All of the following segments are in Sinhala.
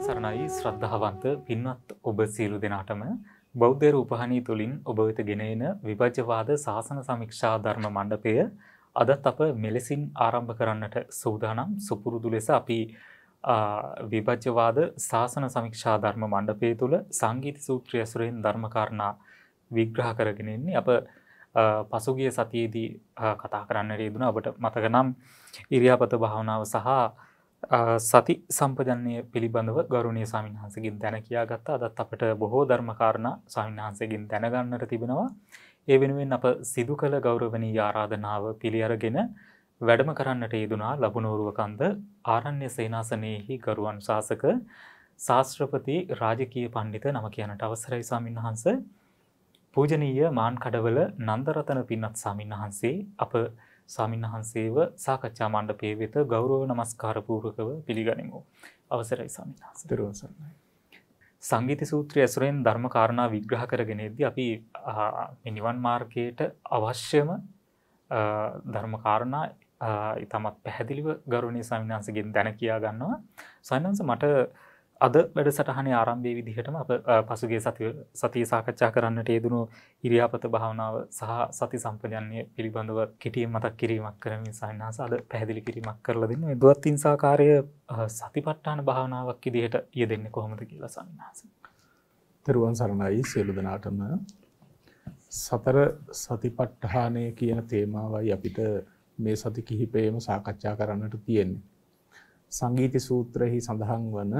තෙරුවන් සරණයි. ශ්‍රද්ධාවන්ත පින්වත් ඔබ සියලු දෙනාටම බෞද්ධ රූපහානිය තුලින් ඔබ වෙත ගෙන එන විභජ්‍යවාද සාසන සමීක්ෂා ධර්ම මණ්ඩපය අදත් අප මෙලෙසින් ආරම්භ කරන්නට සූදානම්. සුපුරුදු ලෙස අපි විභජ්‍යවාද සාසන සමීක්ෂා ධර්ම මණ්ඩපය තුල සංගීත සූත්‍රය ඇසුරෙන් ධර්මකාරණා විග්‍රහ කරගෙන ඉන්නේ. අප පසුගිය සතියේදී කතා කරන්න යෙදුණා ඔබට මතක නම් ඉරියාපත භාවනාව සහ සති සම්පජන්ය පිළිබඳව ගරුණය ස්වාමීන් වහන්සේගෙන් දැන කියාගත්ත අදත් අපට බොහෝ ධර්මකාරණා ස්වාමීන් වහන්සේගෙන් දැනගන්නට තිබෙනවා. ඒ වෙනුවෙන් අප සිදු කළ ගෞරවනීය ආරාධනාව පිළි අරගෙන වැඩම කරන්නට යෙදුනා ලබුණෝරුව කන්ද ආරණ්‍ය සේනාසනයේහි ගරුවන් ශාසක ශාස්ත්‍රපති රාජකීය පණ්ඩිත නම කියනට අවසරයි ස්වාමීන් වහන්ස පූජනීය මාන් කඩවල නන්දරතන පින්නත් ස්වාමීන් වහන්සේ අප ස්වාමීන් වහන්සේව සාකච්ඡා මණ්ඩපයේ වෙත ගෞරව නමස්කාර පූර්වකව පිළිගනිමු. අවසරයි. දරුවන් සරණයි. සංගීත සූත්‍රය ඇසුරෙන් ධර්ම කාරණා විග්‍රහ කරගෙන ඉද්දී අපි නිවන් මාර්ගයට අවශ්‍යම ධර්ම කාරණා ඊටමත් පැහැදිලිව ගෞරවනීය ස්වාමීන් වහන්සේගෙන් දැන කියා ගන්නවා. ස්වාමීන් වහන්සේ මට අද වැඩසටහනේ ආරම්භයේ විදිහටම අප පසුගිය සතිය සතිය සාකච්ඡා කරන්නට යෙදුණු ඉරියාපත භාවනාව සහ සති සම්පජන්‍ය පිළිබඳව කෙටියෙන් මතක් කිරීමක් කරමින් සාහිනාස අද පැහැදිලි කිරීමක් කරලා දෙන්න. මේ දුවත් ඉන්සාකාරය සතිපට්ඨාන භාවනාවක් විදිහට යෙදෙන්නේ කොහොමද කියලා සාහිනාස. තෙරුවන් සරණයි සියලු දෙනාටම සතර සතිපට්ඨානය කියන තේමාවයි අපිට මේ සති කිහිපයේම සාකච්ඡා කරන්නට තියෙන්නේ. සංගීති සූත්‍රයෙහි සඳහන් වන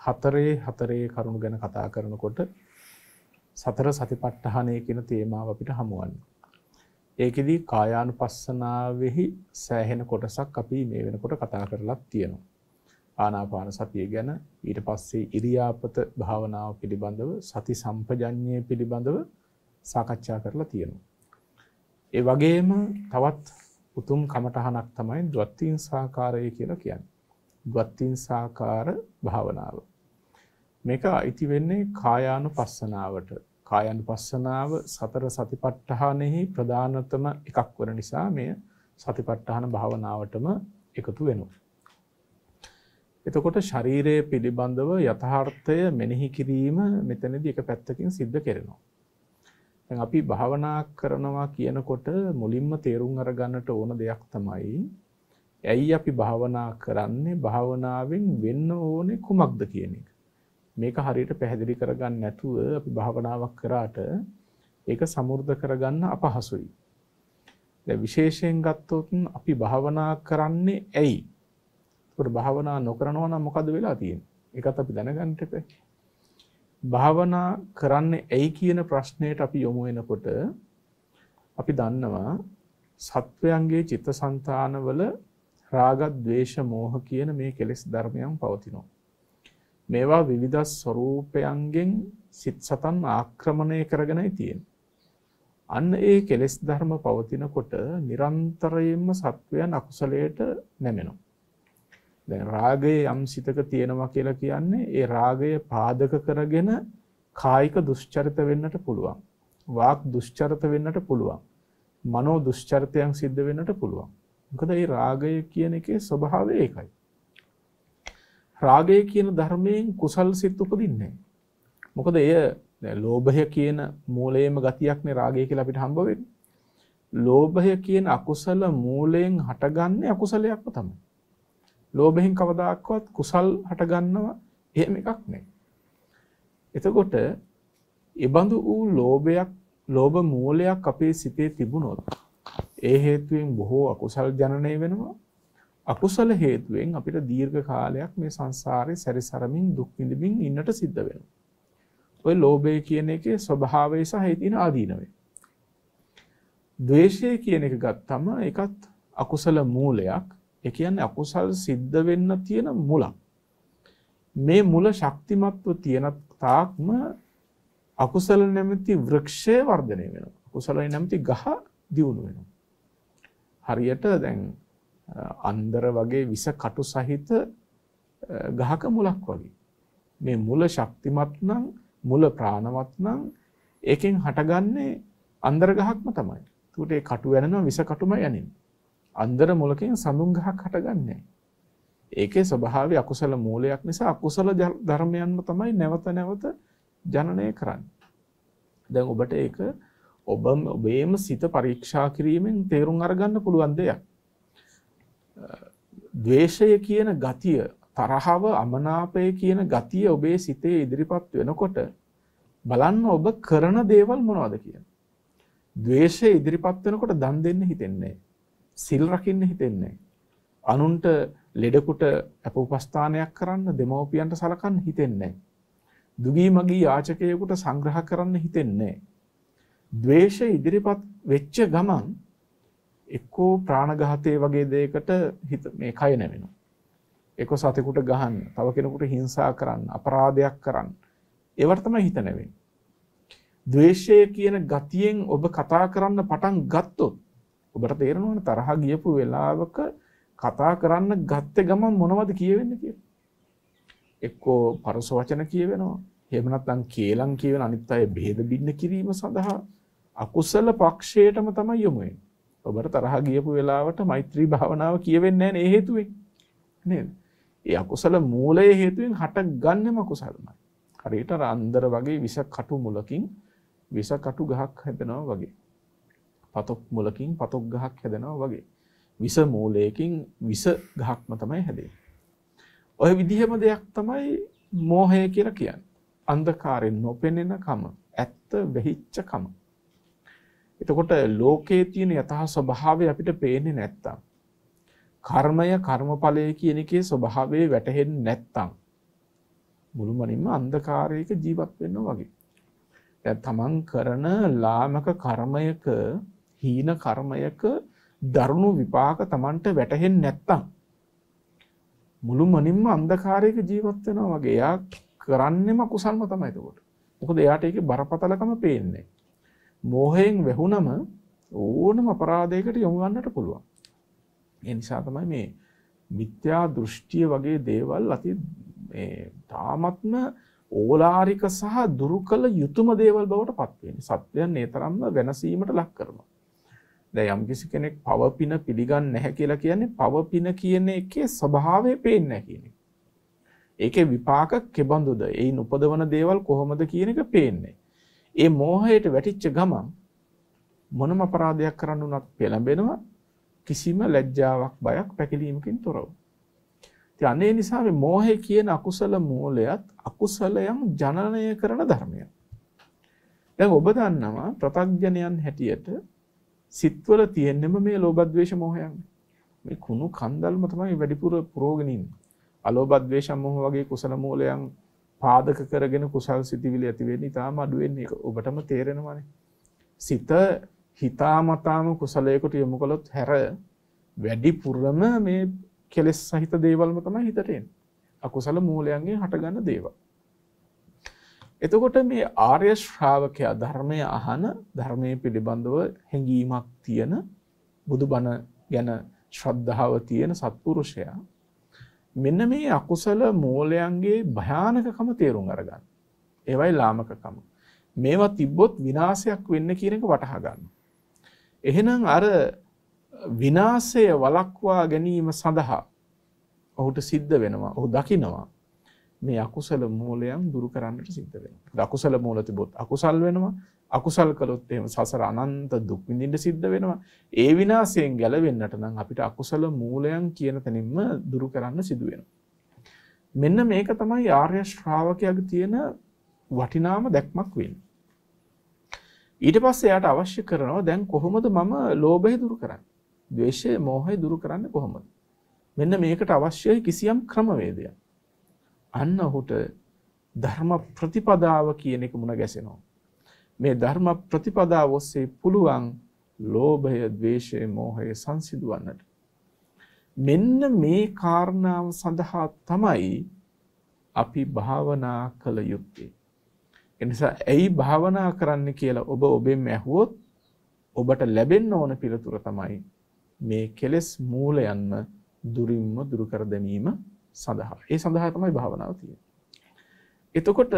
හතරේ හතරේ කරුණු ගැන කතා කරනකොට සතර සතිපට්ඨානය කියන තේමාව අපිට හමුවන්නේ. ඒකෙදි කායානුපස්සනාවෙහි සෑහෙන කොටසක් අපි මේ වෙනකොට කතා කරලත් තියෙනවා. ආනාපාන සතිය ගැන ඊට පස්සේ ඉරියාපත භාවනාව පිළිබඳව සති සම්පජඤ්ඤය පිළිබඳව සාකච්ඡා කරලා තියෙනවා. ඒ වගේම තවත් උතුම් කමඨහනක් තමයි ද්වත්තිං සාකාරය කියලා කියන්නේ. ද්වත්තිං සාකාර භාවනාව. මේක අයිති වෙන්නේ කායානුපස්සනාවට. කායානුපස්සනාව සතර සතිපට්ඨානෙහි ප්‍රධානතම එකක් වන නිසා මේ සතිපට්ඨාන භාවනාවටම එකතු වෙනවා. එතකොට ශරීරය පිළිබඳව යථාර්ථය මෙනෙහි කිරීම මෙතනදී එක පැත්තකින් සිද්ධ කරනවා. දැන් අපි භාවනා කරනවා කියනකොට මුලින්ම තේරුම් අරගන්නට ඕන දෙයක් තමයි ඇයි අපි භාවනා කරන්නේ භාවනාවෙන් වෙන්න ඕනේ කුමක්ද කියන එක. මේක හරියට පැහැදිලි කරගන්න නැතුව අපි භාවනාවක් කරාට ඒක සමෘද්ධ කරගන්න අපහසුයි. දැන් විශේෂයෙන් ගත්තොත් අපි භාවනා කරන්නේ ඇයි? ඒකට භාවනා නොකරනවා නම් මොකද වෙලා තියෙන්නේ? ඒකත් අපි දැනගන්න එපා. භාවනා කරන්නේ ඇයි කියන ප්‍රශ්නයට අපි යොමු වෙනකොට අපි දන්නවා සත්වයන්ගේ චිත්තසංතානවල රාග, ద్వේෂ, මෝහ කියන මේ කෙලෙස් ධර්මයන් පවතිනවා. මේවා විවිධ ස්වરૂපයන්ගෙන් සිත් සතන් ආක්‍රමණය කරගෙනයි තියෙන්නේ. අන්න ඒ කෙලෙස් ධර්ම පවතිනකොට නිරන්තරයෙන්ම සත්වයන් අකුසලයට නැමෙනවා. දැන් රාගය යම් සිතක තියෙනවා කියලා කියන්නේ ඒ රාගය පාදක කරගෙන කායික දුෂ්චරිත වෙන්නට පුළුවන්. වාක් දුෂ්චරිත වෙන්නට පුළුවන්. මනෝ දුෂ්චරිතයන් සිද්ධ වෙන්නට පුළුවන්. මොකද මේ රාගය කියන එකේ ස්වභාවය ඒකයි. රාගය කියන ධර්මයෙන් කුසල් සිත් උපදින්නේ මොකද එය ලෝභය කියන මූලයේම ගතියක්නේ රාගය කියලා අපිට හම්බ වෙන්නේ. ලෝභය කියන අකුසල මූලයෙන් හටගන්නේ අකුසලයක්ම තමයි. ලෝභයෙන් කවදාකවත් කුසල් හටගන්නවා එහෙම එකක් නැහැ. එතකොට ඉබඳු වූ ලෝභයක් ලෝභ මූලයක් අපේ සිතේ තිබුණොත් ඒ හේතුවෙන් බොහෝ අකුසල් ජනනය වෙනවා අකුසල හේතුවෙන් අපිට දීර්ඝ කාලයක් මේ සංසාරේ සැරිසරමින් දුක් විඳින්මින් ඉන්නට සිද්ධ වෙනවා. ඔය ලෝභය කියන එකේ ස්වභාවය සහ ඒ තියෙන ආදීනවය. ද්වේෂය කියන එක ගත්තම ඒකත් අකුසල මූලයක්. ඒ කියන්නේ අකුසල් සිද්ධ වෙන්න තියෙන මුලක්. මේ මුල ශක්තිමත්ව තියෙන තාක්ම අකුසල නැමැති වෘක්ෂය වර්ධනය වෙනවා. අකුසලයි නැමැති ගහ දියුණු වෙනවා. හරියට දැන් අන්දර වගේ විස කටු සහිත ගහක මුලක් වගේ. මේ මුල ශක්තිමත් නම් මුල ප්‍රාණවත් නම් ඒකෙන් හටගන්නේ අන්දර ගහක්ම තමයි. ඒකට ඒ කටු වෙනනවා විස කටුම යන්නේ. අන්දර මුලකින් සඳුන් ගහක් හටගන්නේ ඒකේ ස්වභාවය අකුසල මූලයක් නිසා අකුසල ධර්මයන්ම තමයි නැවත නැවත ජනනය කරන්නේ. දැන් ඔබට ඒක ඔබ ඔබේම සිත පරීක්ෂා කිරීමෙන් තේරුම් අරගන්න පුළුවන් දෙයක්. ද්වේෂය කියන ගතිය තරහව අමනාපය කියන ගතිය ඔබේ සිතේ ඉදිරිපත් වෙනකොට බලන්න ඔබ කරන දේවල් මොනවද කියන. ද්වේෂය ඉදිරිපත් වෙනකොට දන් දෙන්න හිතෙන්නේ. සිල් රකින්න හිතෙන්නේ. අනුන්ට ලෙඩකුට අප උපස්ථානයක් කරන්න දෙමවපියන්ට සලකන්න හිතෙන්නේ. දුගී මගී යාචකයකුට සංග්‍රහ කරන්න හිතෙන්නේ. ද්වේෂ ඉදිරිපත් වෙච්ච ගමන් එක්කෝ ප්‍රාණඝාතය වගේ දෙයකට හිත මේ කය නැවෙනවා. එක සතෙකුට ගහන්න, තව කෙනෙකුට හිංසා කරන්න, අපරාධයක් කරන්න. ඒවට තමයි හිත නැවෙන්නේ. ද්වේෂය කියන ගතියෙන් ඔබ කතා කරන්න පටන් ගත්තොත් ඔබට තේරෙනවනේ තරහ ගියපු වෙලාවක කතා කරන්න ගත්තේ ගමන් මොනවද කියවෙන්නේ කියලා. එක්කෝ පරස වචන කියවෙනවා. එහෙම නැත්නම් කේලම් කියවෙන අනිත් අය බෙහෙද බින්න කිරීම සඳහා අකුසල පක්ෂයටම තමයි යොමු වෙන්නේ. ඔබට තරහ ගියපු වෙලාවට මෛත්‍රී භාවනාව කියවෙන්නේ නැහැ නේ හේතුවෙන්. නේද? ඒ අකුසල මූලය හේතුවෙන් හටගන්නෙම අකුසලමයි. හරියට අන්දර වගේ විස කටු මුලකින් විස කටු ගහක් හැදෙනවා වගේ. පතොක් මුලකින් පතොක් ගහක් හැදෙනවා වගේ. විස මූලයකින් විස ගහක්ම තමයි හැදෙන්නේ. ඔය විදිහම දෙයක් තමයි මෝහය කියලා කියන්නේ. අන්ධකාරයෙන් නොපෙනෙන කම, ඇත්ත වෙහිච්ච කම. එතකොට ලෝකයේ තියෙන යථා ස්වභාවය අපිට පේන්නේ නැත්තම් කර්මය කර්මඵලය කියන එකේ ස්වභාවය වැටහෙන්නේ නැත්තම් මුළුමනින්ම අන්ධකාරයක ජීවත් වෙනවා වගේ. දැන් තමන් කරන ලාමක කර්මයක හීන කර්මයක දරුණු විපාක තමන්ට වැටහෙන්නේ නැත්තම් මුළුමනින්ම අන්ධකාරයක ජීවත් වෙනවා වගේ. එයා කරන්නෙම කුසල්ම තමයි එතකොට. මොකද එයාට ඒකේ බරපතලකම පේන්නේ. මෝහයෙන් වැහුනම ඕනම අපරාධයකට යොමු ගන්නට පුළුවන්. ඒ නිසා තමයි මේ මිත්‍යා දෘෂ්ටිය වගේ දේවල් අති මේ තාමත්ම ඕලාරික සහ දුරු කළ යුතුම දේවල් බවට පත් වෙන්නේ. සත්‍යයන් ඒ තරම්ම වෙනසීමට ලක් කරනවා. දැන් යම්කිසි කෙනෙක් පවපින පිළිගන්නේ නැහැ කියලා කියන්නේ පවපින කියන එකේ ස්වභාවය පේන්නේ නැහැ කියන එක. ඒකේ විපාක කෙබඳුද? ඒයින් උපදවන දේවල් කොහොමද කියන එක පේන්නේ. ඒ මෝහයට වැටිච්ච ගමන් මොනම අපරාධයක් කරන්න උනත් පෙළඹෙනවා කිසිම ලැජ්ජාවක් බයක් පැකිලීමකින් තොරව. ඉතින් අනේ නිසා මේ මෝහය කියන අකුසල මූලයත් අකුසලයන් ජනනය කරන ධර්මයක්. දැන් ඔබ දන්නවා ප්‍රතග්ජනයන් හැටියට සිත්වල තියෙන්නෙම මේ ලෝභ ද්වේෂ මෝහයන්. මේ කුණු කන්දල්ම තමයි වැඩිපුර පුරෝගෙන ඉන්නේ. අලෝභ ද්වේෂ මෝහ වගේ කුසල මූලයන් පාදක කරගෙන කුසල් සිතිවිලි ඇති වෙන්නේ ඊටාම අඩු වෙන්නේ ඒක ඔබටම තේරෙනවානේ. සිත හිතාමතාම කුසලයකට යොමු කළොත් හැර වැඩිපුරම මේ කෙලෙස් සහිත දේවල්ම තමයි හිතට එන්නේ. අකුසල මූලයන්ගෙන් හටගන්න දේවල්. එතකොට මේ ආර්ය ශ්‍රාවකයා ධර්මය අහන ධර්මයේ පිළිබඳව හැඟීමක් තියෙන බුදුබණ ගැන ශ්‍රද්ධාව තියෙන සත්පුරුෂයා මෙන්න මේ අකුසල මූලයන්ගේ භයානකකම තේරුම් අරගන්න. ඒවයි ලාමකකම. මේවා තිබ්බොත් විනාශයක් වෙන්න කියන එක වටහා ගන්න. එහෙනම් අර විනාශය වළක්වා ගැනීම සඳහා ඔහුට සිද්ධ වෙනවා. ඔහු දකිනවා මේ අකුසල මූලයන් දුරු කරන්නට සිද්ධ වෙනවා. අකුසල මූල තිබොත් අකුසල් වෙනවා. අකුසල් කළොත් එහෙම සසර අනන්ත දුක් විඳින්න සිද්ධ වෙනවා. ඒ විනාශයෙන් ගැලවෙන්නට නම් අපිට අකුසල මූලයන් කියන තැනින්ම දුරු කරන්න සිදු වෙනවා. මෙන්න මේක තමයි ආර්ය ශ්‍රාවකයාගේ තියෙන වටිනාම දැක්මක් වෙන්නේ. ඊට පස්සේ එයාට අවශ්‍ය කරනවා දැන් කොහොමද මම ලෝභය දුරු කරන්නේ? ද්වේෂය, මෝහය දුරු කරන්නේ කොහොමද? මෙන්න මේකට අවශ්‍යයි කිසියම් ක්‍රමවේදයක්. අන්න ඔහුට ධර්ම ප්‍රතිපදාව කියන එක මුණ ගැසෙනවා. මේ ධර්ම ප්‍රතිපදාව ඔස්සේ පුළුවන් ලෝභය, ද්වේෂය, මෝහය සංසිඳවන්නට. මෙන්න මේ කාරණාව සඳහා තමයි අපි භාවනා කළ යුත්තේ. එනිසා ඇයි භාවනා කරන්න කියලා ඔබ ඔබෙන් ඇහුවොත් ඔබට ලැබෙන්න ඕන පිළිතුර තමයි මේ කෙලෙස් මූලයන්ම දුරින්ම දුරු කර දැමීම සඳහා. ඒ සඳහා තමයි භාවනාව තියෙන්නේ. එතකොට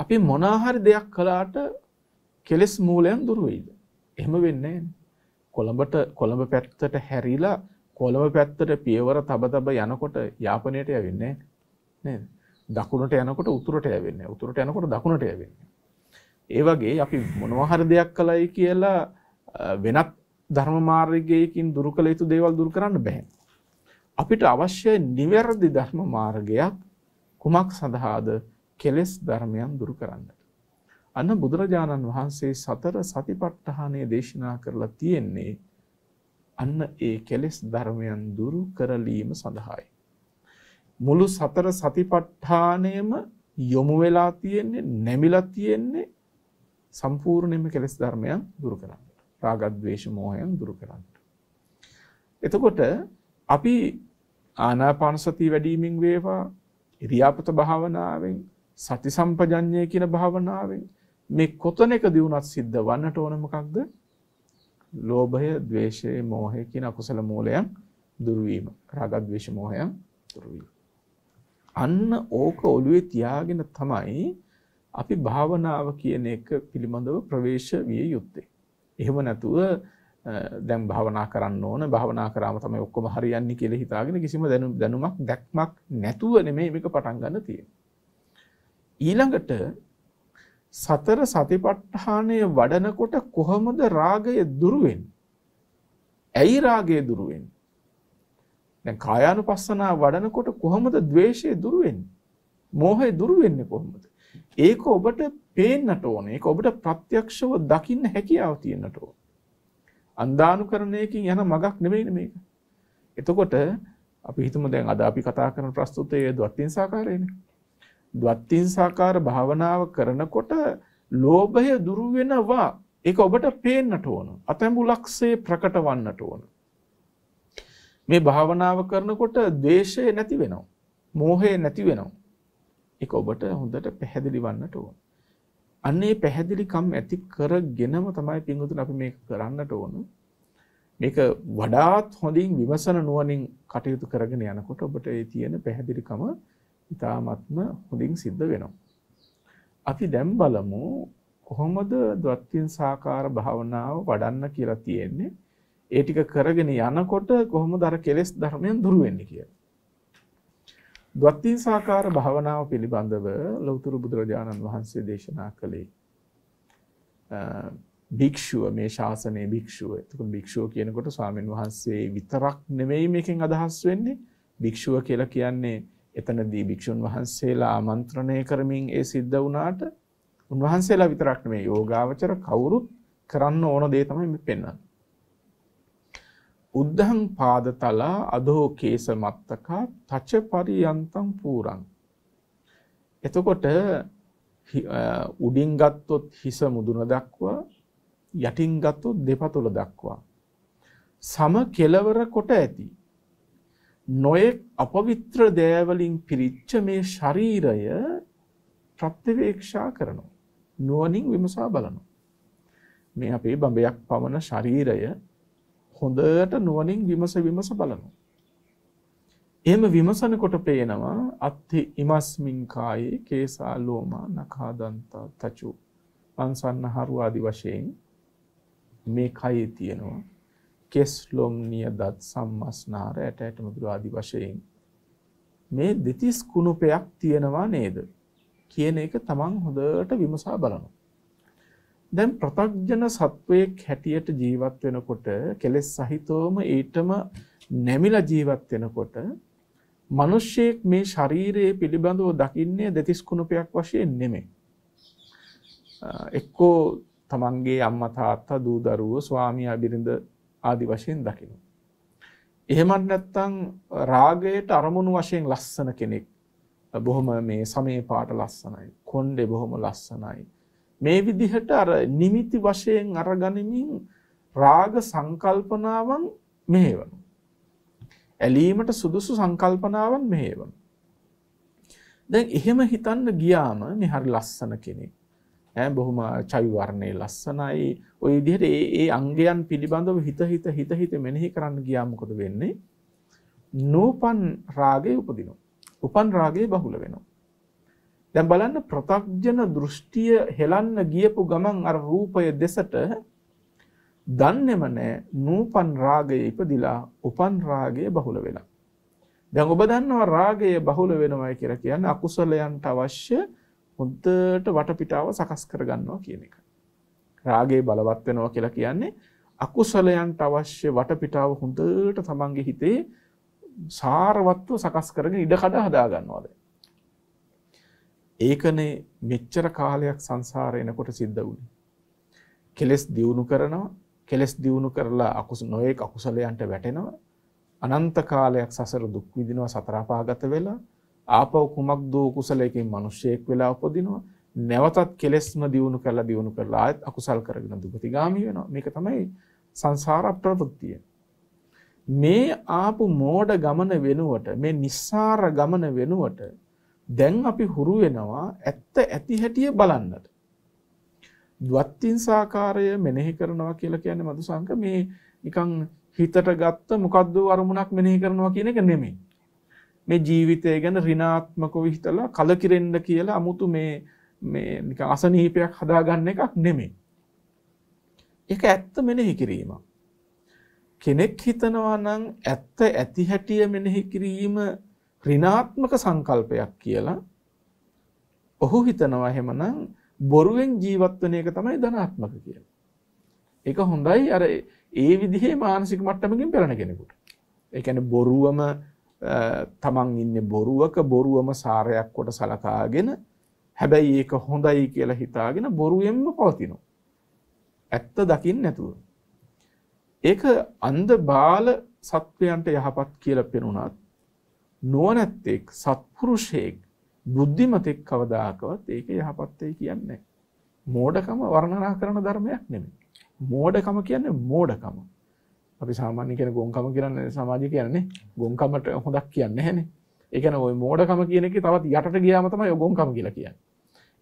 අපි මොනාහරි දෙයක් කළාට කෙලෙස් මූලයන් දුරු වෙයිද? එහෙම වෙන්නේ කොළඹට කොළඹ පැත්තට හැරිලා කොළඹ පැත්තට පියවර තබ තබ යනකොට යාපනයට යවෙන්නේ නේද? දකුණට යනකොට උතුරට යවෙන්නේ. උතුරට යනකොට දකුණට යවෙන්නේ. ඒ වගේ අපි මොනවා හරි දෙයක් කළයි කියලා වෙනත් ධර්ම මාර්ගයකින් දුරු කළ යුතු දේවල් දුරු කරන්න බෑ. අපිට අවශ්‍ය නිවැරදි ධර්ම මාර්ගයක් කුමක් සඳහාද කෙලෙස් ධර්මයන් දුරු කරන්නට. අන්න බුදුරජාණන් වහන්සේ සතර සතිපට්ඨානය දේශනා කරලා තියෙන්නේ අන්න ඒ කෙලෙස් ධර්මයන් දුරු කරලීම සඳහායි. මුළු සතර සතිපට්ඨානයම යොමු වෙලා තියෙන්නේ නැමිලා තියෙන්නේ සම්පූර්ණයෙන්ම කෙලෙස් ධර්මයන් දුරු කරන්න. රාගද්වේෂ මෝහයන් දුරු කරන්න. එතකොට අපි ආනාපාන සතිය වැඩිමින් වේවා ඉරියාපත භාවනාවෙන් සති සම්පජඤ්ඤය කියන භාවනාවෙන් මේ කොතනකදී වුණත් සිද්ධ වන්නට ඕන මොකක්ද? ලෝභය, ద్వේෂය, මෝහය කියන අකුසල මූලයන් දුරු වීම. රාග, ద్వේෂ, මෝහයන් දුරු වීම. අන්න ඕක ඔළුවේ තියාගෙන තමයි අපි භාවනාව කියන එක පිළිබඳව ප්‍රවේශ විය යුත්තේ. එහෙම නැතුව දැන් භාවනා කරන්න ඕන භාවනා කරාම තමයි ඔක්කොම හරියන්නේ කියලා හිතාගෙන කිසිම දැනුමක් දැක්මක් නැතුව නෙමෙයි මේක පටන් ගන්න තියෙන්නේ. ඊළඟට සතර සතිපට්ඨානය වඩනකොට කොහොමද රාගය දුරු වෙන්නේ? ඇයි රාගය දුරු වෙන්නේ? දැන් කායානුපස්සනාව වඩනකොට කොහොමද ද්වේෂය දුරු වෙන්නේ? මෝහය දුරු වෙන්නේ කොහොමද? ඒක ඔබට පේන්නට ඕන. ඒක ඔබට ප්‍රත්‍යක්ෂව දකින්න හැකියාව තියෙන්නට ඕන. අන්දානුකරණයකින් යන මගක් නෙමෙයිනේ මේක. එතකොට අපි හිතමු දැන් අද අපි කතා කරන ප්‍රස්තුතයේ ද්වත්තිංසාකාරයනේ. ද්වත්තිංසාකාර භාවනාව කරනකොට ලෝභය දුරු වෙනවා. ඒක ඔබට පේන්නට ඕන. අතැඹු ලක්ෂේ ප්‍රකට වන්නට ඕන. මේ භාවනාව කරනකොට ද්වේෂය නැති වෙනවා. මෝහය නැති වෙනවා. ඒක ඔබට හොඳට පැහැදිලි වන්නට ඕන. අන්නේ පැහැදිලිකම් ඇති කරගෙනම තමයි පින්වතුනි අපි මේක කරන්නට ඕන. මේක වඩාත් හොඳින් විමසන නුවණින් කටයුතු කරගෙන යනකොට ඔබට ඒ තියෙන පැහැදිලිකම ඉතාමත්ම හොඳින් සිද්ධ වෙනවා. අපි දැන් බලමු කොහොමද ද්වත්තින් සාකාර භාවනාව වඩන්න කියලා තියෙන්නේ. ඒ ටික කරගෙන යනකොට කොහොමද අර කෙලෙස් ධර්මයන් දුරු වෙන්නේ කියලා. ද්වත්තිසාකාර භාවනාව පිළිබඳව ලෞතර බුදුරජාණන් වහන්සේ දේශනා කළේ භික්ෂුව මේ ශාසනයේ භික්ෂුව. එතකොට භික්ෂුව කියනකොට ස්වාමීන් වහන්සේ විතරක් නෙමෙයි මේකෙන් අදහස් වෙන්නේ. භික්ෂුව කියලා කියන්නේ එතනදී භික්ෂුන් වහන්සේලා ආමන්ත්‍රණය කරමින් ඒ සිද්ධ වුණාට උන්වහන්සේලා විතරක් නෙමෙයි යෝගාවචර කවුරුත් කරන්න ඕන දේ තමයි මේ පෙන්වන්නේ. උද්ධං පාදතලා අදෝ කේස මත්තකා තච පරියන්තම් පූරං. එතකොට උඩින් ගත්තොත් හිස මුදුන දක්වා යටින් ගත්තොත් දෙපතුල දක්වා. සම කෙලවර කොට ඇති. නොයෙක් අපවිත්‍ර දෑවලින් පිරිච්ච මේ ශරීරය ප්‍රත්‍යවේක්ෂා කරනවා. නුවනින් විමසා බලනු. මේ අපේ බඹයක් පමණ ශරීරය හොඳට නුවනින් විමස විමස බලනවා. එහෙම විමසනකොට පේනවා අත්ති ඉමස්මින් කායේ කේසා ලෝමා නඛාදන්තා තචු පන්සන්න හරු ආදි වශයෙන් මේ කයේ තියෙනවා කෙස් ලොම් නියදත් සම්මස්නාර ඇට ඇට මුදුර ආදි වශයෙන්. මේ දෙතිස් කුණුපයක් තියෙනවා නේද? කියන එක තමන් හොඳට විමසා බලනවා. දැන් ප්‍රතග්ජන සත්වයෙක් හැටියට ජීවත් වෙනකොට කෙලෙස් සහිතවම ඊටම නැමිලා ජීවත් වෙනකොට මිනිස්සෙක් මේ ශරීරයේ පිළිබඳව දකින්නේ දෙතිස් කුණපයක් වශයෙන් නෙමෙයි. එක්කෝ තමන්ගේ අම්මා තාත්තා දූ දරුවෝ ස්වාමියා බිරිඳ ආදි වශයෙන් දකිනවා. එහෙමත් නැත්නම් රාගයට අරමුණු වශයෙන් ලස්සන කෙනෙක් බොහොම මේ සමේ පාට ලස්සනයි. කොණ්ඩේ බොහොම ලස්සනයි. මේ විදිහට අර නිමිති වශයෙන් අරගනිමින් රාග සංකල්පනාවන් මෙහෙවන. ඇලීමට සුදුසු සංකල්පනාවන් මෙහෙවන. දැන් එහෙම හිතන්න ගියාම මේ හරි ලස්සන කෙනෙක්. ඈ බොහොම චවි වර්ණයේ ලස්සනයි. ওই විදිහට ඒ ඒ අංගයන් පිළිබඳව හිත හිත හිත හිත මෙනෙහි කරන්න ගියාම මොකද වෙන්නේ? නූපන් රාගේ උපදිනවා. උපන් රාගේ බහුල වෙනවා. දැන් බලන්න ප්‍රතග්ජන දෘෂ්ටිය හෙලන්න ගියපු ගමන් අර රූපය දෙසට දන්නෙම නෑ නූපන් රාගය ඉපදිලා උපන් රාගය බහුල වෙලා. දැන් ඔබ දන්නවා රාගය බහුල වෙනවා කියලා කියන්නේ අකුසලයන්ට අවශ්‍ය හොඳට වටපිටාව සකස් කරගන්නවා කියන එක. රාගයේ බලවත් වෙනවා කියලා කියන්නේ අකුසලයන්ට අවශ්‍ය වටපිටාව හොඳට තමන්ගේ හිතේ සාරවත්ව සකස් කරගෙන ඉඩකඩ හදා ගන්නවාද. ඒකනේ මෙච්චර කාලයක් සංසාරය එනකොට සිද්ධ වුණේ. කෙලෙස් දියුණු කරනවා කෙලෙස් දියුණු කරලා අකුස නොයෙක් අකුසලයන්ට වැටෙනවා අනන්ත කාලයක් සසර දුක් විඳිනවා සතර අපාගත වෙලා ආපහු කුමක් දෝ කුසලයකින් මිනිස්සෙක් වෙලා උපදිනවා නැවතත් කෙලෙස්ම දියුණු කරලා දියුණු කරලා ආයත් අකුසල් කරගෙන දුගතිගාමී වෙනවා. මේක තමයි සංසාර ප්‍රවෘත්තිය. මේ ආපු මෝඩ ගමන වෙනුවට මේ නිස්සාර ගමන වෙනුවට දැන් අපි හුරු වෙනවා ඇත්ත ඇති හැටිය බලන්නට. දවත්තිංසාකාරය මෙනෙහි කරනවා කියලා කියන්නේ මදුසංක මේ නිකං හිතට ගත්ත මොකක්ද අරමුණක් මෙනෙහි කරනවා කියන එක නෙමෙයි. මේ ජීවිතය ගැන ඍණාත්මකව හිතලා කලකිරෙන්න කියලා 아무තු මේ මේ නිකන් අසනීපයක් හදාගන්න එකක් නෙමෙයි. ඒක ඇත්ත මෙනෙහි කිරීම. කෙනෙක් හිතනවා නම් ඇත්ත ඇති හැටිය මෙනෙහි කිරීම ඍණාත්මක සංකල්පයක් කියලා ඔහු හිතනවා එහෙමනම් බොරුවෙන් ජීවත් වෙන එක තමයි ධනාත්මක කියලා. ඒක හොඳයි අර ඒ විදිහේ මානසික මට්ටමකින් පෙළෙන කෙනෙකුට. ඒ කියන්නේ බොරුවම තමන් ඉන්නේ බොරුවක බොරුවම සාරයක් කොට සලකාගෙන හැබැයි ඒක හොඳයි කියලා හිතාගෙන බොරුවෙන්ම පවතිනවා. ඇත්ත දකින්න නැතුව. ඒක අන්ධ බාල සත්වයන්ට යහපත් කියලා පෙනුනත් නුවණැත්තෙක් සත්පුරුෂයෙක් බුද්ධිමතෙක් කවදාකවත් ඒක යහපත්යි කියන්නේ මෝඩකම වර්ණනා කරන ධර්මයක් නෙමෙයි. මෝඩකම කියන්නේ මෝඩකම. අපි සාමාන්‍ය කියන ගොන්කම කියන්නේ සමාජය කියන්නේ ගොන්කමට හොඳක් කියන්නේ නැහැනේ. ඒ කියන්නේ ওই මෝඩකම කියන එකේ තවත් යටට ගියාම තමයි ඔය ගොන්කම කියලා කියන්නේ.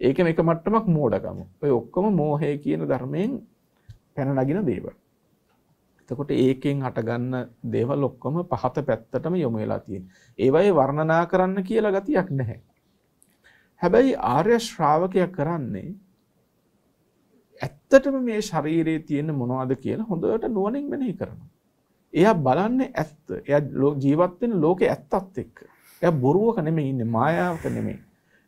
ඒකම එක මට්ටමක් මෝඩකම. ඔය ඔක්කොම මෝහය කියන ධර්මයෙන් පැන නගින දේවල්. එතකොට ඒකෙන් හටගන්න දේවල් ඔක්කොම පහත පැත්තටම යොමු වෙලා තියෙනවා. ඒවයේ වර්ණනා කරන්න කියලා ගතියක් නැහැ. හැබැයි ආර්ය ශ්‍රාවකයා කරන්නේ ඇත්තටම මේ ශරීරයේ තියෙන මොනවද කියලා හොඳට නුවණින් මෙනෙහි කරනවා. එයා බලන්නේ ඇත්ත. එයා ජීවත් වෙන ලෝකේ ඇත්තත් එක්ක. එයා බොරුවක නෙමෙයි ඉන්නේ මායාවක නෙමෙයි.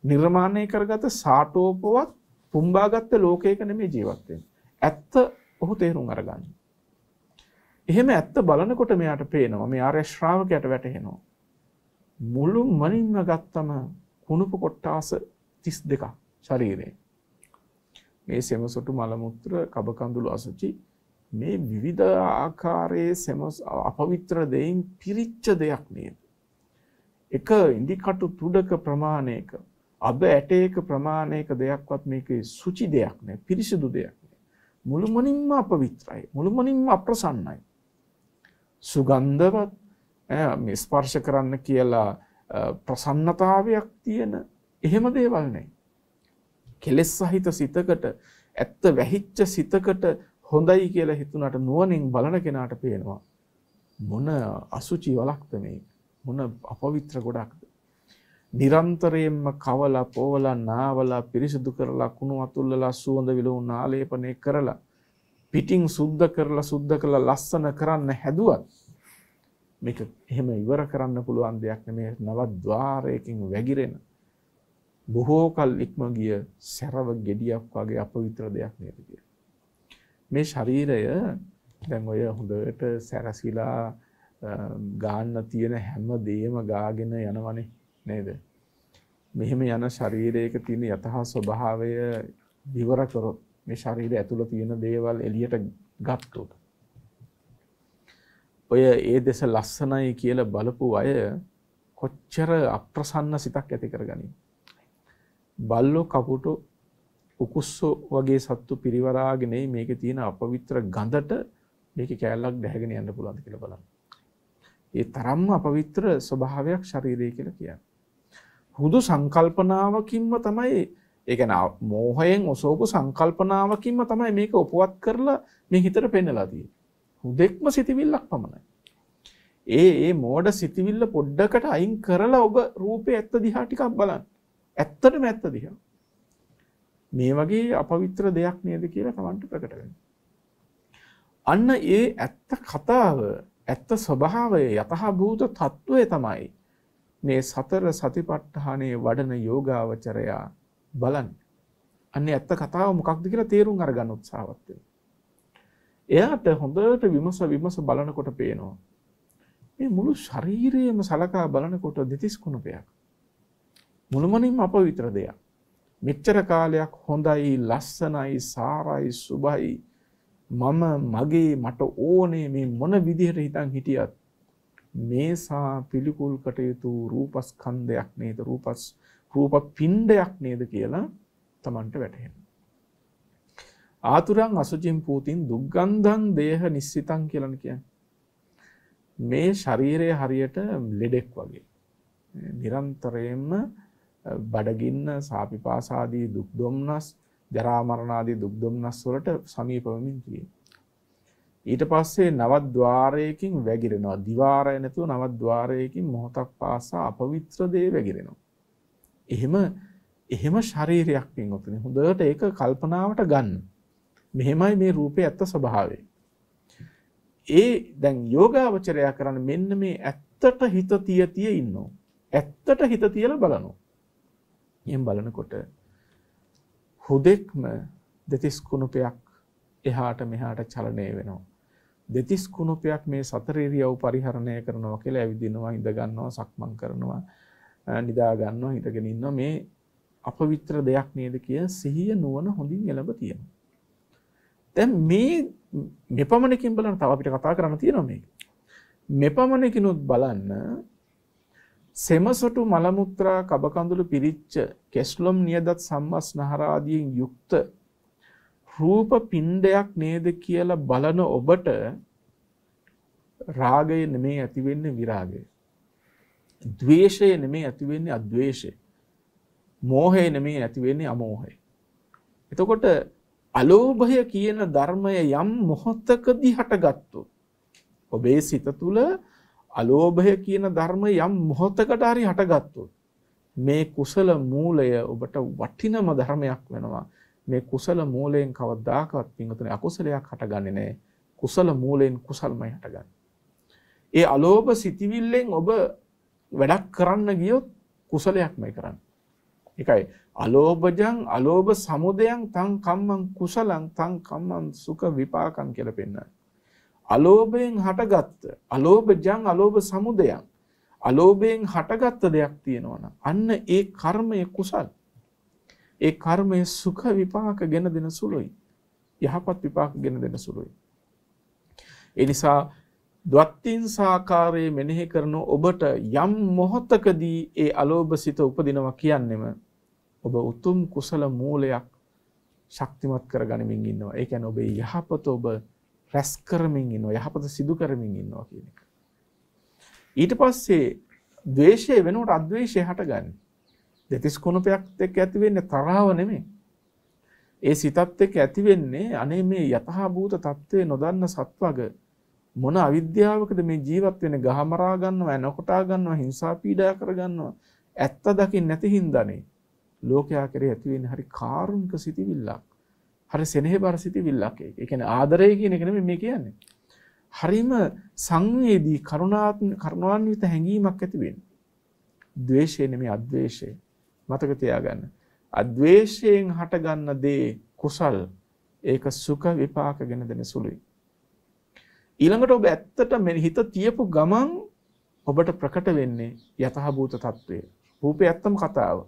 නිර්මාණය කරගත සාටෝපවත් පුම්බාගත්ත ලෝකයක නෙමෙයි ජීවත් වෙන්නේ. ඇත්ත ඔහු තේරුම් අරගන්න. එහෙම ඇත්ත බලනකොට මෙයාට පේනවා මේ ආර්ය ශ්‍රාවකයට වැටහෙනවා. මුළු මනින්ම ගත්තම කුණුප කොට්ටාස 32ක් ශරීරේ. මේ සෙමසොටු මලමුත්‍ර කබකඳුළු අසුචි මේ විවිධ ආකාරයේ සෙම අපවිත්‍ර දෙයින් පිරිච්ච දෙයක් නේද. එක ඉන්දිකටු තුඩක ප්‍රමාණයක අබ ඇටයක ප්‍රමාණයක දෙයක්වත් මේක සුචි දෙයක් නෑ පිරිසිදු දෙයක් මුළුමනින්ම අපවිත්‍රයි මුළුමනින්ම අප්‍රසන්නයි. සුගන්ධවත් ස්පර්ශ කරන්න කියලා ප්‍රසන්නතාවයක් තියෙන එහෙම දේවල් නෑ. කෙලෙස් සහිත සිතකට ඇත්ත වැහිච්ච සිතකට හොඳයි කියලා හිතුණට නුවණින් බලන කෙනාට පේනවා මොන අසුචි වලක්ද මේ? මොන අපවිත්‍ර ගොඩක්ද? නිරන්තරයෙන්ම කවලා පෝවලා නාවලා පිරිසිදු කරලා කුණු අතුල්ලලා සුවඳ විලවුන් ආලේපනය කරලා පිටින් සුද්ධ කරලා සුද්ධ කරලා ලස්සන කරන්න හැදුවත් මේක එහෙම ඉවර කරන්න පුළුවන් දෙයක් නෙමෙයි නවද්වාරයකින් වැగిරෙන බොහෝ කල් ඉක්ම ගිය සැරව ගෙඩියක් වගේ අපවිත්‍ර දෙයක් නේද කියලා. මේ ශරීරය දැන් ඔය හොඳට සැරසිලා ගාන්න තියෙන හැම දේම ගාගෙන යනවනේ නේද? මෙහෙම යන ශරීරයක තියෙන යථා ස්වභාවය විවර කරොත් මේ ශරීරය ඇතුළ තියෙන දේවල් එළියට ගත්තොත් ඔය ඒ දෙස ලස්සනයි කියලා බලපු අය කොච්චර අප්‍රසන්න සිතක් ඇති කරගනින්. බල්ලෝ කපුටු උකුස්සෝ වගේ සත්තු පිරිවරාගෙන මේක තියෙන අපවිත්‍ර ගඳට මේක කෑල්ලක් දැහැගෙන යන්න පුළුවන්ද කියලා බලන්න. ඒ තරම්ම අපවිත්‍ර ස්වභාවයක් ශරීරය කියලා කියන්නේ. හුදු සංකල්පනාවකින්ම තමයි ඒ කියන්නේ මෝහයෙන් ඔසවපු සංකල්පනාවකින්ම තමයි මේක උපවත් කරලා මේ හිතට පෙන්නලා තියෙන්නේ. හුදෙක්ම සිතවිල්ලක් පමණයි. ඒ ඒ මෝඩ සිතවිල්ල පොඩ්ඩකට අයින් කරලා ඔබ රූපේ ඇත්ත දිහා ටිකක් බලන්න. ඇත්තටම ඇත්ත දිහා. මේ වගේ අපවිත්‍ර දෙයක් නේද කියලා තමන්ට ප්‍රකට වෙනවා. අන්න ඒ ඇත්ත කතාව ඇත්ත ස්වභාවය යතහභූත තත්ත්වය තමයි මේ සතර සතිපට්ඨානයේ වඩන යෝගාවචරයා බලන්න. අන්න ඇත්ත කතාව මොකක්ද කියලා තේරුම් අරගන්න උත්සාහවත් වෙනවා. එයාට හොඳට විමස විමස බලනකොට පේනවා. මේ මුළු ශරීරයම සලකා බලනකොට දෙතිස් කුණපයක්. මුළුමනින්ම අපවිත්‍ර දෙයක්. මෙච්චර කාලයක් හොඳයි ලස්සනයි සාරයි සුභයි මම මගේ මට ඕනේ මේ මොන විදිහට හිතන් හිටියත් මේසා පිළිකුල් කටයුතු රූපස්කන්ධයක් නේද රූපස් රූප පිණ්ඩයක් නේද කියලා තමන්ට වැටහෙන. ආතුරං අසුචින් පූතින් දුග්ගන්ධන් දේහ නිස්සිතන් කියලන කිය. මේ ශරීරය හරියට ලෙඩෙක් වගේ. නිරන්තරයෙන්ම බඩගින්න සාපිපාසාදී දුක් දුම්නස් ජරා මරණාදී දුක් දුම්නස් වලට සමීපවමින් තියෙනවා. ඊට පස්සේ නවද්වාරයකින් වැగిරෙනවා. දිවාරය නැතුව නවද්වාරයකින් මොහොතක් පාසා අපවිත්‍ර දේ වැగిරෙනවා. එහෙම එහෙම ශරීරයක් පින්වතුනි. හොඳට ඒක කල්පනාවට ගන්න. මෙහෙමයි මේ රූපේ ඇත්ත ස්වභාවය. ඒ දැන් යෝගාවචරය කරන්න මෙන්න මේ ඇත්තට හිත තිය තිය ඉන්නවා. ඇත්තට හිත තියලා බලනවා. එහෙන් බලනකොට හුදෙක්ම දෙතිස් කුණුපයක් එහාට මෙහාට චලනය වෙනවා. දෙතිස් කුණුපයක් මේ සතර ඉරියව් පරිහරණය කරනවා කියලා ඇවිදිනවා ඉඳ ගන්නවා සක්මන් කරනවා නිදා ගන්නවා හිටගෙන ඉන්නවා මේ අපවිත්‍ර දෙයක් නේද කිය සිහිය නුවණ හොඳින් එළඹ තියෙනවා. දැන් මේ මෙපමණකින් බලන්න තව අපිට කතා කරන්න තියෙනවා මේක. මෙපමණකිනුත් බලන්න සෙමසොටු මලමුත්‍රා කබකඳුළු පිරිච්ච කෙස්ලොම් නියදත් සම්මස් නහරාදියෙන් යුක්ත රූප පින්ඩයක් නේද කියලා බලන ඔබට රාගය නෙමේ ඇතිවෙන්නේ විරාගය. දවේශය නෙමේ ඇතිවෙන්නේ අද්වේශය. මෝහය නෙමේ ඇතිවෙන්නේ අමෝහය. එතකොට අලෝභය කියන ධර්මය යම් මොහොත්තකදි හටගත්තු. ඔබේ සිත තුළ අලෝභය කියන ධර්ම යම් මොහොතකට හරි හටගත්තොත් මේ කුසල මූලය ඔබට වටිනම ධර්මයක් වෙනවා. මේ කුසල මූලයෙන් කවදාකවත් පින්වතුනි අකුසලයක් හටගන්නේ නැහැ. කුසල මූලයෙන් කුසල්මයි හටගන්නේ. ඒ අලෝභ සිතිවිල්ලෙන් ඔබ වැඩක් කරන්න ගියොත් කුසලයක්මයි කරන්නේ. ඒකයි. අලෝභජං අලෝභ සමුදයන් තං කම්මං කුසලං තං කම්මං සුඛ විපාකං කියලා පෙන්නනවා අලෝභයෙන් හටගත්ත අලෝභජං අලෝභ සමුදයන් අලෝභයෙන් හටගත්ත දෙයක් තියෙනවනම් අන්න ඒ කර්මය කුසල්. ඒ කර්මය සුඛ විපාක ගෙන දෙන සුළුයි. යහපත් විපාක ගෙන දෙන සුළුයි. ඒ නිසා දවත්තින් සාකාරයේ මෙනෙහි කරන ඔබට යම් මොහොතකදී ඒ අලෝභ සිත උපදිනවා කියන්නෙම ඔබ උතුම් කුසල මූලයක් ශක්තිමත් කරගනිමින් ඉන්නවා. ඒ කියන්නේ ඔබේ යහපත ඔබ රැස් කරමින් ඉන්නවා යහපත සිදු කරමින් ඉන්නවා කියන එක. ඊට පස්සේ ද්වේෂය වෙනුවට අද්වේෂය හටගන්නේ. දෙතිස් කුණපයක් එක්ක ඇති වෙන්නේ තරහව නෙමෙයි. ඒ සිතත් එක්ක ඇති වෙන්නේ අනේ මේ යතහභූත తත්වයේ නොදන්න සත්වග මොන අවිද්‍යාවකද මේ ජීවත් වෙන්නේ ගහමරා ගන්නවා එනකොටා ගන්නවා හිංසා පීඩා කර ගන්නවා ඇත්ත දකින්න නැති හින්දානේ ලෝකයා කරේ ඇති වෙන්නේ හරි කාරුණික සිටිවිල්ලක් හරි සෙනෙහබර සිතිවිල්ලක් ඒක. ඒ කියන්නේ ආදරය කියන එක නෙමෙයි මේ කියන්නේ. හරිම සංවේදී කරුණාත්ම කරුණාන්විත හැඟීමක් ඇති වෙන්නේ. ද්වේෂය නෙමෙයි අද්වේෂය. මතක තියාගන්න. අද්වේෂයෙන් හටගන්න දේ කුසල් ඒක සුඛ විපාකගෙන දෙන සුළුයි. ඊළඟට ඔබ ඇත්තට මේ හිත තියපු ගමන් ඔබට ප්‍රකට වෙන්නේ යතහභූත తත්වය. රූපේ ඇත්තම කතාව.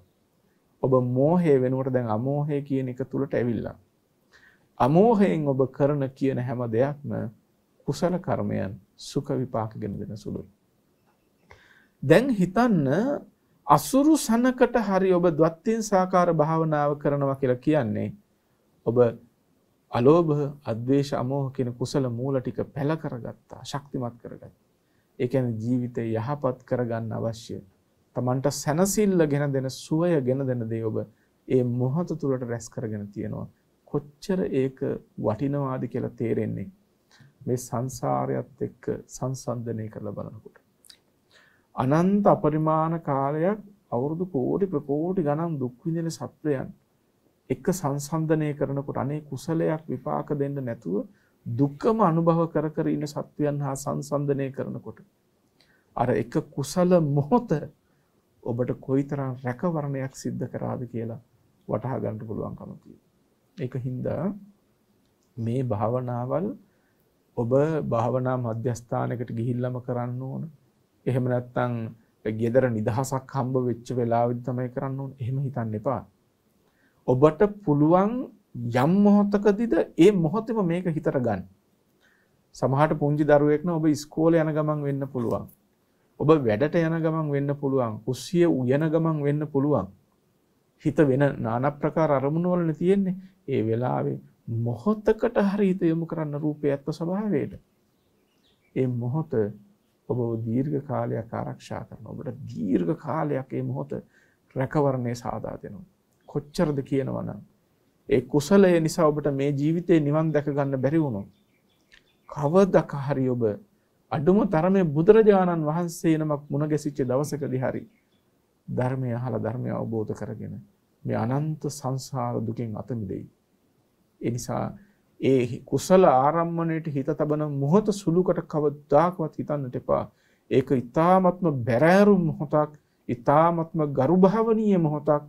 ඔබ මෝහය වෙනුවට දැන් අමෝහය කියන එක තුලට ඇවිල්ලා. අමෝහයෙන් ඔබ කරන කියන හැම දෙයක්ම කුසල කර්මයන් සුඛ විපාක ගෙන දෙන සුළුයි. දැන් හිතන්න අසුරු සනකට හරි ඔබ දවත්තින් සාකාර භාවනාව කරනවා කියලා කියන්නේ ඔබ අලෝභ අද්වේෂ අමෝහ කියන කුසල මූල ටික පැල කරගත්තා ශක්තිමත් කරගත්තා. ඒ කියන්නේ ජීවිතය යහපත් කරගන්න අවශ්‍ය. Tamanට සැනසෙල්ල ගෙන දෙන සුවය ගෙන දෙන දේ ඔබ ඒ මොහොත තුලට රැස් කරගෙන තියෙනවා. කොච්චර ඒක වටිනවාද කියලා තේරෙන්නේ මේ සංසාරයත් එක්ක සංසන්දනය කරලා බලනකොට. අනන්ත අපරිමාණ කාලයක් අවුරුදු කෝටි ප්‍රකෝටි ගණන් දුක් විඳින සත්වයන් එක්ක සංසන්දනය කරනකොට අනේ කුසලයක් විපාක දෙන්න නැතුව දුක්කම අනුභව කර කර ඉන්න සත්වයන් හා සංසන්ධනය කරනකොට. අර එක කුසල මොහොත ඔබට කොයිතරම් රැකවරණයක් සිද්ධ කරාද කියලා වටහා ගන්නට පුළුවන් කමතියි. ඒක හින්දා මේ භාවනාවල් ඔබ භාවනා මධ්‍යස්ථානයකට ගිහිල්ලම කරන්න ඕන. එහෙම නැත්නම් ගෙදර නිදහසක් හම්බ වෙච්ච වෙලාවෙදි තමයි කරන්න ඕන. එහෙම හිතන්න එපා. ඔබට පුළුවන් යම් මොහොතකදීද ඒ මොහොතේම මේක හිතට ගන්න. සමහරට පුංචි දරුවෙක් නම් ඔබ ඉස්කෝලේ යන ගමන් වෙන්න පුළුවන්. ඔබ වැඩට යන ගමන් වෙන්න පුළුවන්. කුස්සිය උයන ගමන් වෙන්න පුළුවන්. හිත වෙන নানা ප්‍රකාර අරමුණු වලනේ තියෙන්නේ. ඒ වෙලාවේ මොහොතකට හරි හිත යොමු කරන්න රූපේ ඇත්ත ස්වභාවයට. ඒ මොහොත ඔබ දීර්ඝ කාලයක් ආරක්ෂා කරනවා. ඔබට දීර්ඝ කාලයක් මේ මොහොත රැකවරණය සාදා දෙනවා. කොච්චරද කියනවනම් ඒ කුසලය නිසා ඔබට මේ ජීවිතේ නිවන් දැක ගන්න බැරි වුණොත් කවදක හරි ඔබ අඩුම තරමේ බුදුරජාණන් වහන්සේ නමක් මුණ ගැසිච්ච දවසකදී හරි ධර්මය අහලා ධර්මය අවබෝධ කරගෙන මේ අනන්ත සංසාර දුකෙන් අත මිදෙයි. ඒ නිසා ඒ කුසල ආරම්මණයට හිත තබන මොහොත සුළුකට කවදාකවත් හිතන්නට එපා. ඒක ඊ타ත්ම බැරෑරු මොහොතක්, ඊ타ත්ම ගරුභාවනීය මොහොතක්.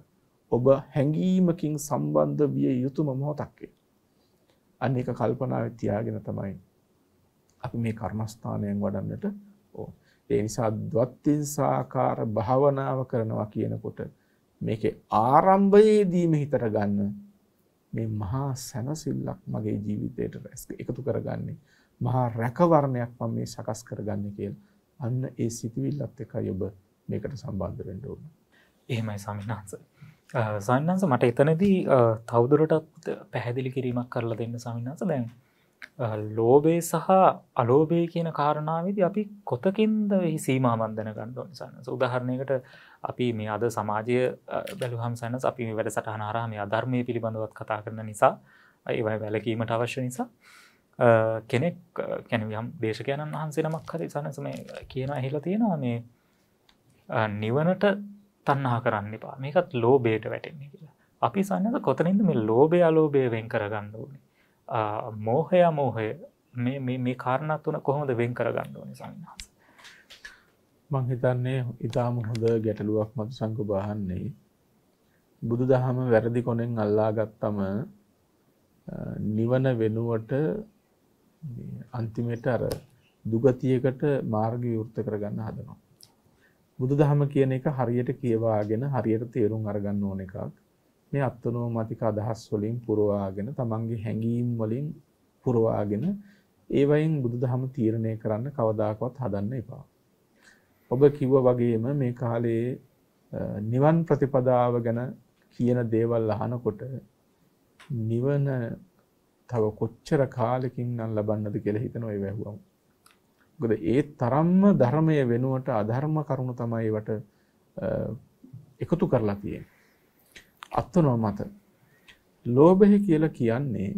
ඔබ හැඟීමකින් සම්බන්ධ විය යුතුම මොහොතක් වේ. අන්න ඒක කල්පනාවේ තියාගෙන තමයි අපි මේ කර්මස්ථානයෙන් වඩන්නට ඕන. ඒ නිසා ද්වත්තිංසාකාර භාවනාව කරනවා කියනකොට මේකේ ආරම්භයේදීම හිතට ගන්න මේ මහා සැනසෙල්ලක් මගේ ජීවිතයට එකතු කරගන්නේ මහා රැකවරණයක් මම මේ සකස් කරගන්නේ කියලා. අන්න ඒ සිතුවිල්ලත් එකයි ඔබ මේකට සම්බන්ධ වෙන්න ඕන. එහෙමයි ස්වාමීන් වහන්සේ. සන්නන්ස මට එතනදී තවදුරටත් පැහැදිලි කිරීමක් කරලා දෙන්න සමින්නස දැන් ලෝබේ සහ අලෝබේ කියන කාරණාවේදී අපි කොතකින්ද එහි සීමා මන්දන ගන්න නිසන්න උදාහරණයකට අපි මේ අද සමාජය බැලුහම් සන්නස් අපි වැඩ සටහන හරහා මේ අධර්මය පිළිබඳවත් කතා කරන නිසා ඒවයි වැලකීමට අවශ්‍ය නිසා කෙනෙක් කැනවියම් දේශකයණන් වහන්සේ නමක් හරි සනසම කියන හිල තියෙනවා මේ නිවනට තන්නහා කරන්න එපා. මේකත් ලෝබේට වැටෙන්නේ කියලා. අපි සන්නද කොතනින්ද මේ ලෝබය අලෝබය වෙන් කරගන්න ඕනේ? මෝහය මෝහය මේ කාරණත් වන කොහොමද වෙන් කරගන්න ඕනේ සමිහස මං හිතන්නේ ඉතාම හොඳ ගැටලුවක් මතු සංකු බාහන්නේ බුදු දහම වැරදි කොනෙන් අල්ලා ගත්තම නිවන වෙනුවට අන්තිමට අර දුගතියකට මාර්ග යෘර්ත කරගන්න හදනවා බුදු දහම කියන එක හරියට කියවාගෙන හරියට තේරුම් අරගන්න ඕන එකක්. මේ අත්නෝමතික අදහස් වලින් පුරවාගෙන තමන්ගේ හැඟීම් වලින් පුරවාගෙන ඒවයින් බුදු දහම තීරණය කරන්න කවදාකවත් හදන්න එපා. ඔබ කිව්ව වගේම මේ කාලේ නිවන් ප්‍රතිපදාව ගැන කියන දේවල් අහනකොට නිවන තව කොච්චර කාලෙකින් නම් ලබන්නද කියලා හිතන ඔය වැහුවම මොකද ඒ තරම්ම ධර්මය වෙනුවට අධර්ම කරුණු තමයි වට එකතු කරලා තියෙන්නේ. අත්නෝ මත ලෝභය කියලා කියන්නේ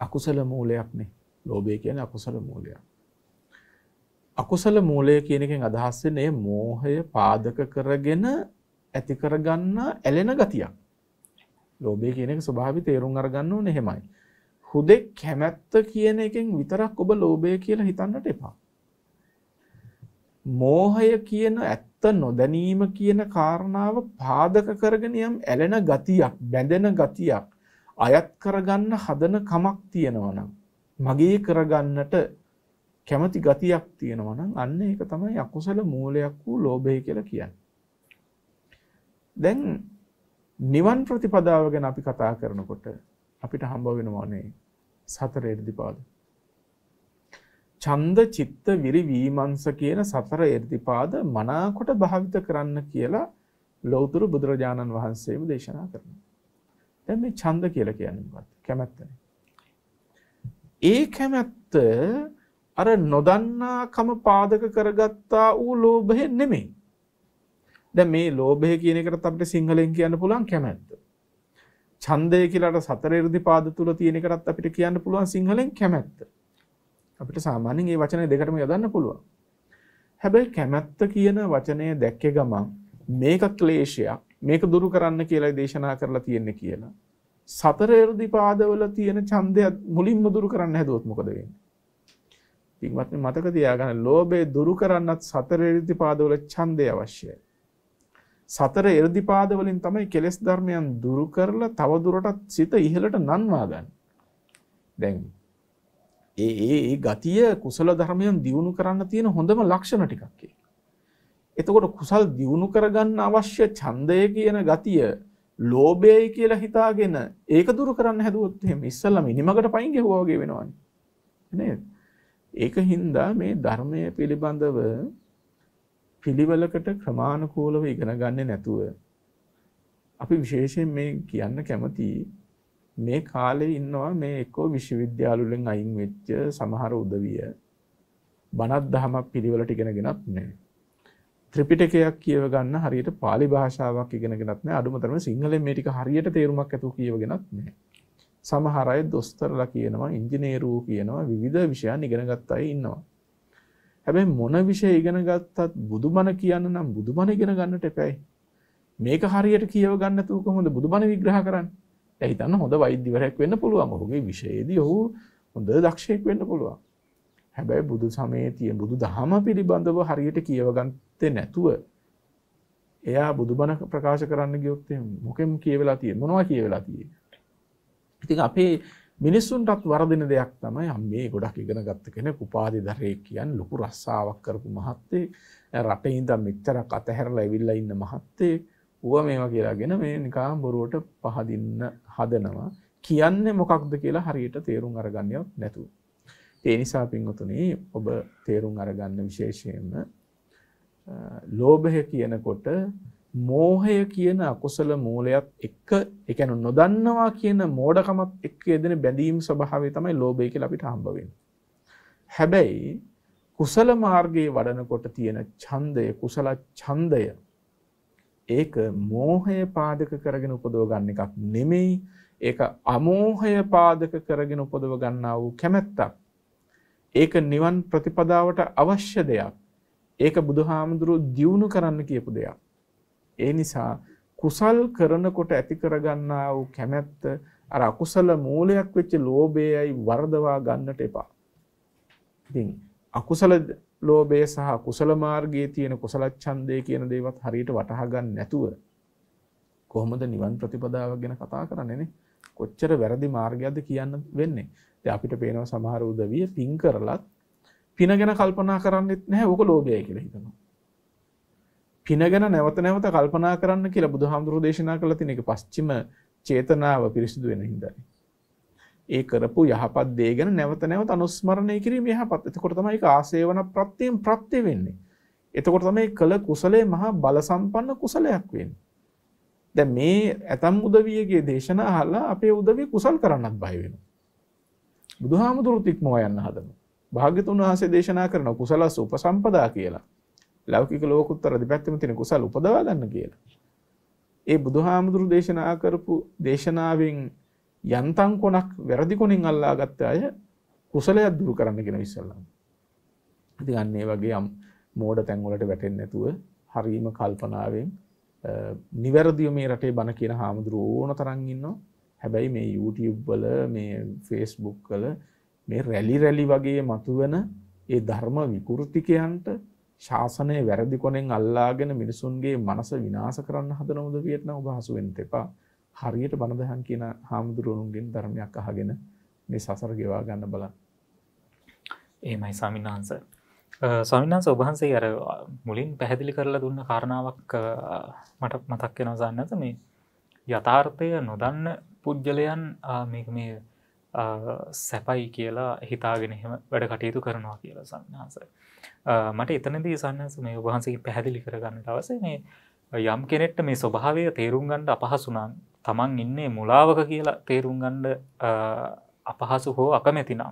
අකුසල මූලයක් නේ. ලෝභය කියන්නේ අකුසල මූලයක්. අකුසල මූලය කියන එකෙන් අදහස් වෙන්නේ මෝහය පාදක කරගෙන ඇති කරගන්න ඇලෙන ගතියක්. ලෝභය කියන එක ස්වභාවي තේරුම් අරගන්න ඕනේ එහෙමයි. හුදෙක් කැමැත්ත කියන එකෙන් විතරක් ඔබ ලෝභය කියලා හිතන්නට එපා. මෝහය කියන ඇත්ත නොදැනීම කියන කාරණාව පාදක කරගෙන යම් ඇලෙන ගතියක්, බැඳෙන ගතියක් අයත් කරගන්න හදන කමක් තියෙනවා නම් මගේ කරගන්නට කැමති ගතියක් තියෙනවා නම් අන්න ඒක තමයි අකුසල මූලයක් වූ ලෝභය කියලා කියන්නේ. දැන් නිවන් ප්‍රතිපදාව ගැන අපි කතා කරනකොට අපිට හම්බ වෙනවානේ සතර එර්දිපාද. ඡන්ද චිත්ත විරි වීමංස කියන සතර එර්දිපාද මනාකොට භාවිත කරන්න කියලා ලෞතර බුදුරජාණන් වහන්සේම දේශනා කරනවා. දැන් මේ ඡන්ද කියලා කියන්නේ මොකක්ද? කැමැත්තනේ. ඒ කැමැත්ත අර නොදන්නාකම පාදක කරගත්තා වූ ලෝභය නෙමෙයි. දැන් මේ ලෝභය කියන එකට අපිට සිංහලෙන් කියන්න පුළුවන් කැමැත්ත. ඡන්දය කියලාට සතර ඉර්ධිපාද තුල තියෙන එකටත් අපිට කියන්න පුළුවන් සිංහලෙන් කැමැත්ත. අපිට සාමාන්‍යයෙන් මේ වචනේ දෙකටම යොදන්න පුළුවන්. හැබැයි කැමැත්ත කියන වචනය දැක්කේ ගමන් මේක ක්ලේශයක් මේක දුරු කරන්න කියලා දේශනා කරලා තියෙන්නේ කියලා සතර එර්දිපාදවල තියෙන ඡන්දය මුලින්ම දුරු කරන්න හැදුවොත් මොකද වෙන්නේ? පින්වත්නි මතක තියාගන්න ලෝභය දුරු කරන්නත් සතර එර්දිපාදවල ඡන්දය අවශ්‍යයි. සතර එර්දිපාදවලින් තමයි කෙලෙස් ධර්මයන් දුරු කරලා තව දුරටත් සිත ඉහළට නන්වා ගන්න. දැන් ඒ ඒ ඒ ගතිය කුසල ධර්මයන් දියුණු කරන්න තියෙන හොඳම ලක්ෂණ ටිකක් ඒ. එතකොට කුසල් දියුණු කරගන්න අවශ්‍ය ඡන්දය කියන ගතිය ලෝභයයි කියලා හිතාගෙන ඒක දුරු කරන්න හැදුවොත් එහෙම ඉස්සල්ලාම ඉනිමකට පයින් ගෙවුවා වගේ වෙනවනේ. නේද? ඒක හින්දා මේ ධර්මය පිළිබඳව පිළිවෙලකට ක්‍රමානුකූලව ඉගෙන ගන්නේ නැතුව අපි විශේෂයෙන් මේ කියන්න කැමති මේ කාලේ ඉන්නවා මේ එක්කෝ විශ්වවිද්‍යාල වලින් අයින් වෙච්ච සමහර උදවිය බණක් දහමක් පිළිවෙලට ඉගෙනගෙනත් නැහැ. ත්‍රිපිටකයක් කියව ගන්න හරියට පාලි භාෂාවක් ඉගෙනගෙනත් නැහැ. අඩුම තරමේ සිංහලෙන් මේ ටික හරියට තේරුමක් ඇතුව කියවගෙනත් නැහැ. සමහර අය දොස්තරලා කියනවා, ඉංජිනේරුවෝ කියනවා, විවිධ විෂයන් ඉගෙන ගත්ත අය ඉන්නවා. හැබැයි මොන විෂය ඉගෙන ගත්තත් බුදුබණ කියන්න නම් බුදුබණ ඉගෙන ගන්නට එපැයි. මේක හරියට කියව ගන්න නැතුව කොහොමද බුදුබණ විග්‍රහ කරන්නේ? දැන් හිතන්න හොඳ වෛද්‍යවරයෙක් වෙන්න පුළුවන්. ඔහුගේ විෂයේදී ඔහු හොඳ දක්ෂයෙක් වෙන්න පුළුවන්. හැබැයි බුදු සමයේ තියෙන බුදු දහම පිළිබඳව හරියට කියව ගත්තේ නැතුව එයා බුදුබණ ප්‍රකාශ කරන්න ගියොත් මොකෙන් කියවෙලා තියෙන්නේ? මොනවා කියවෙලා තියෙන්නේ? ඉතින් අපේ මිනිස්සුන්ටත් වරදින දෙයක් තමයි මේ ගොඩක් ඉගෙන ගත්ත කෙනෙක් උපාධි දරේ කියන්නේ ලොකු රස්සාවක් කරපු මහත්තයෙක් රටේ ඉඳන් මෙච්චරක් අතහැරලා ඇවිල්ලා ඉන්න මහත්තයෙක් ඌව මේවා කියලාගෙන මේ නිකන් බොරුවට පහදින්න හදනවා. කියන්නේ මොකක්ද කියලා හරියට තේරුම් අරගන්නවත් නැතුව. ඒ නිසා පින්වතුනි ඔබ තේරුම් අරගන්න විශේෂයෙන්ම ලෝභය කියනකොට මෝහය කියන අකුසල මූලයක් එක්ක ඒ කියන්නේ නොදන්නවා කියන මෝඩකමත් එක්ක යෙදෙන බැඳීම් ස්වභාවය තමයි ලෝභය කියලා අපිට හම්බ වෙන්නේ. හැබැයි කුසල මාර්ගයේ වඩනකොට තියෙන ඡන්දය කුසල ඡන්දය ඒක මෝහය පාදක කරගෙන උපදව ගන්න එකක් නෙමෙයි. ඒක අමෝහය පාදක කරගෙන උපදව ගන්නා වූ කැමැත්තක්. ඒක නිවන් ප්‍රතිපදාවට අවශ්‍ය දෙයක්. ඒක බුදුහාමුදුරුවෝ දියුණු කරන්න කියපු දෙයක්. ඒ නිසා කුසල් කරනකොට ඇති කරගන්නා වූ කැමැත්ත අර අකුසල මූලයක් වෙච්ච ලෝභයයි වර්ධවා ගන්නට එපා. ඉතින් අකුසල ලෝභය සහ කුසල මාර්ගයේ තියෙන කුසල ඡන්දය කියන දේවත් හරියට වටහා ගන්න නැතුව කොහොමද නිවන් ප්‍රතිපදාව ගැන කතා කරන්නේ නේ? කොච්චර වැරදි මාර්ගයක්ද කියන්න වෙන්නේ. දැන් අපිට පේනවා සමහර උදවිය පින් කරලත් පින ගැන කල්පනා කරන්නෙත් නැහැ. ඕක ලෝභයයි කියලා හිතනවා. පින ගැන නැවත නැවත කල්පනා කරන්න කියලා බුදුහාමුදුරුවෝ දේශනා කළා තියෙන එක පස්චිම චේතනාව පිරිසිදු වෙන හින්දායි. ඒ කරපු යහපත් දේ ගැන නැවත නැවත අනුස්මරණය කිරීම යහපත්. එතකොට තමයි ඒක ආසේවන ප්‍රත්‍යයෙන් ප්‍රත්‍ය වෙන්නේ. එතකොට තමයි කළ කුසලයේ මහා බල සම්පන්න කුසලයක් වෙන්නේ. දැන් මේ ඇතම් උදවියගේ දේශනා අහලා අපේ උදවිය කුසල් කරන්නත් බය වෙනවා. බුදුහාමුදුරුවෝ ඉක්මවා යන්න හදනවා. භාග්‍යතුන් වහන්සේ දේශනා කරන කුසලස් උපසම්පදා කියලා. ලෞකික ලෝකුත්තර දෙපැත්තම තියෙන කුසල උපදවා ගන්න කියලා. ඒ බුදුහාමුදුරු දේශනා කරපු දේශනාවෙන් යන්තම් කොනක් වැරදි කොනින් අල්ලා ගත්ත අය කුසලයක් දුරු කරන්න කියන ඉස්සල්ලාම. ඉතින් අන්න ඒ වගේ මෝඩ තැන් වලට වැටෙන්නේ නැතුව හරීම කල්පනාවෙන් නිවැරදිව මේ රටේ බණ කියන හාමුදුරුවෝ ඕන තරම් ඉන්නවා. හැබැයි මේ YouTube වල මේ Facebook වල මේ රැලි රැලි වගේ මතුවෙන ඒ ධර්ම විකෘතිකයන්ට ශාසනය වැරදි කොනෙන් අල්ලාගෙන මිනිසුන්ගේ මනස විනාශ කරන්න හදන උදවියට නම් ඔබ හසු වෙන්න එපා. හරියට බණ දහම් කියන හාමුදුරුවන්ගෙන් ධර්මයක් අහගෙන මේ සසර ගෙවා ගන්න බලන්න. එහෙමයි ස්වාමීන් වහන්සේ. ස්වාමීන් වහන්සේ ඔබ වහන්සේ අර මුලින් පැහැදිලි කරලා දුන්න කාරණාවක් මට මතක් වෙනවා සන්නත මේ යථාර්ථය නොදන්න පුද්ගලයන් මේක මේ සැපයි කියලා හිතාගෙන එහෙම වැඩ කටයුතු කරනවා කියලා සන්නහස. මට එතනදී සන්නස මේ ඔබහන්සේ පැහැදිලි කරගන්නට අවසේ මේ යම් කෙනෙක්ට මේ ස්වභාවය තේරුම් ගණ්ඩ අපහසුනන් තමන් ඉන්නේ මුලාවක කියලා තේරුම් ගණ්ඩ අපහසු හෝ අකමැතිනම්.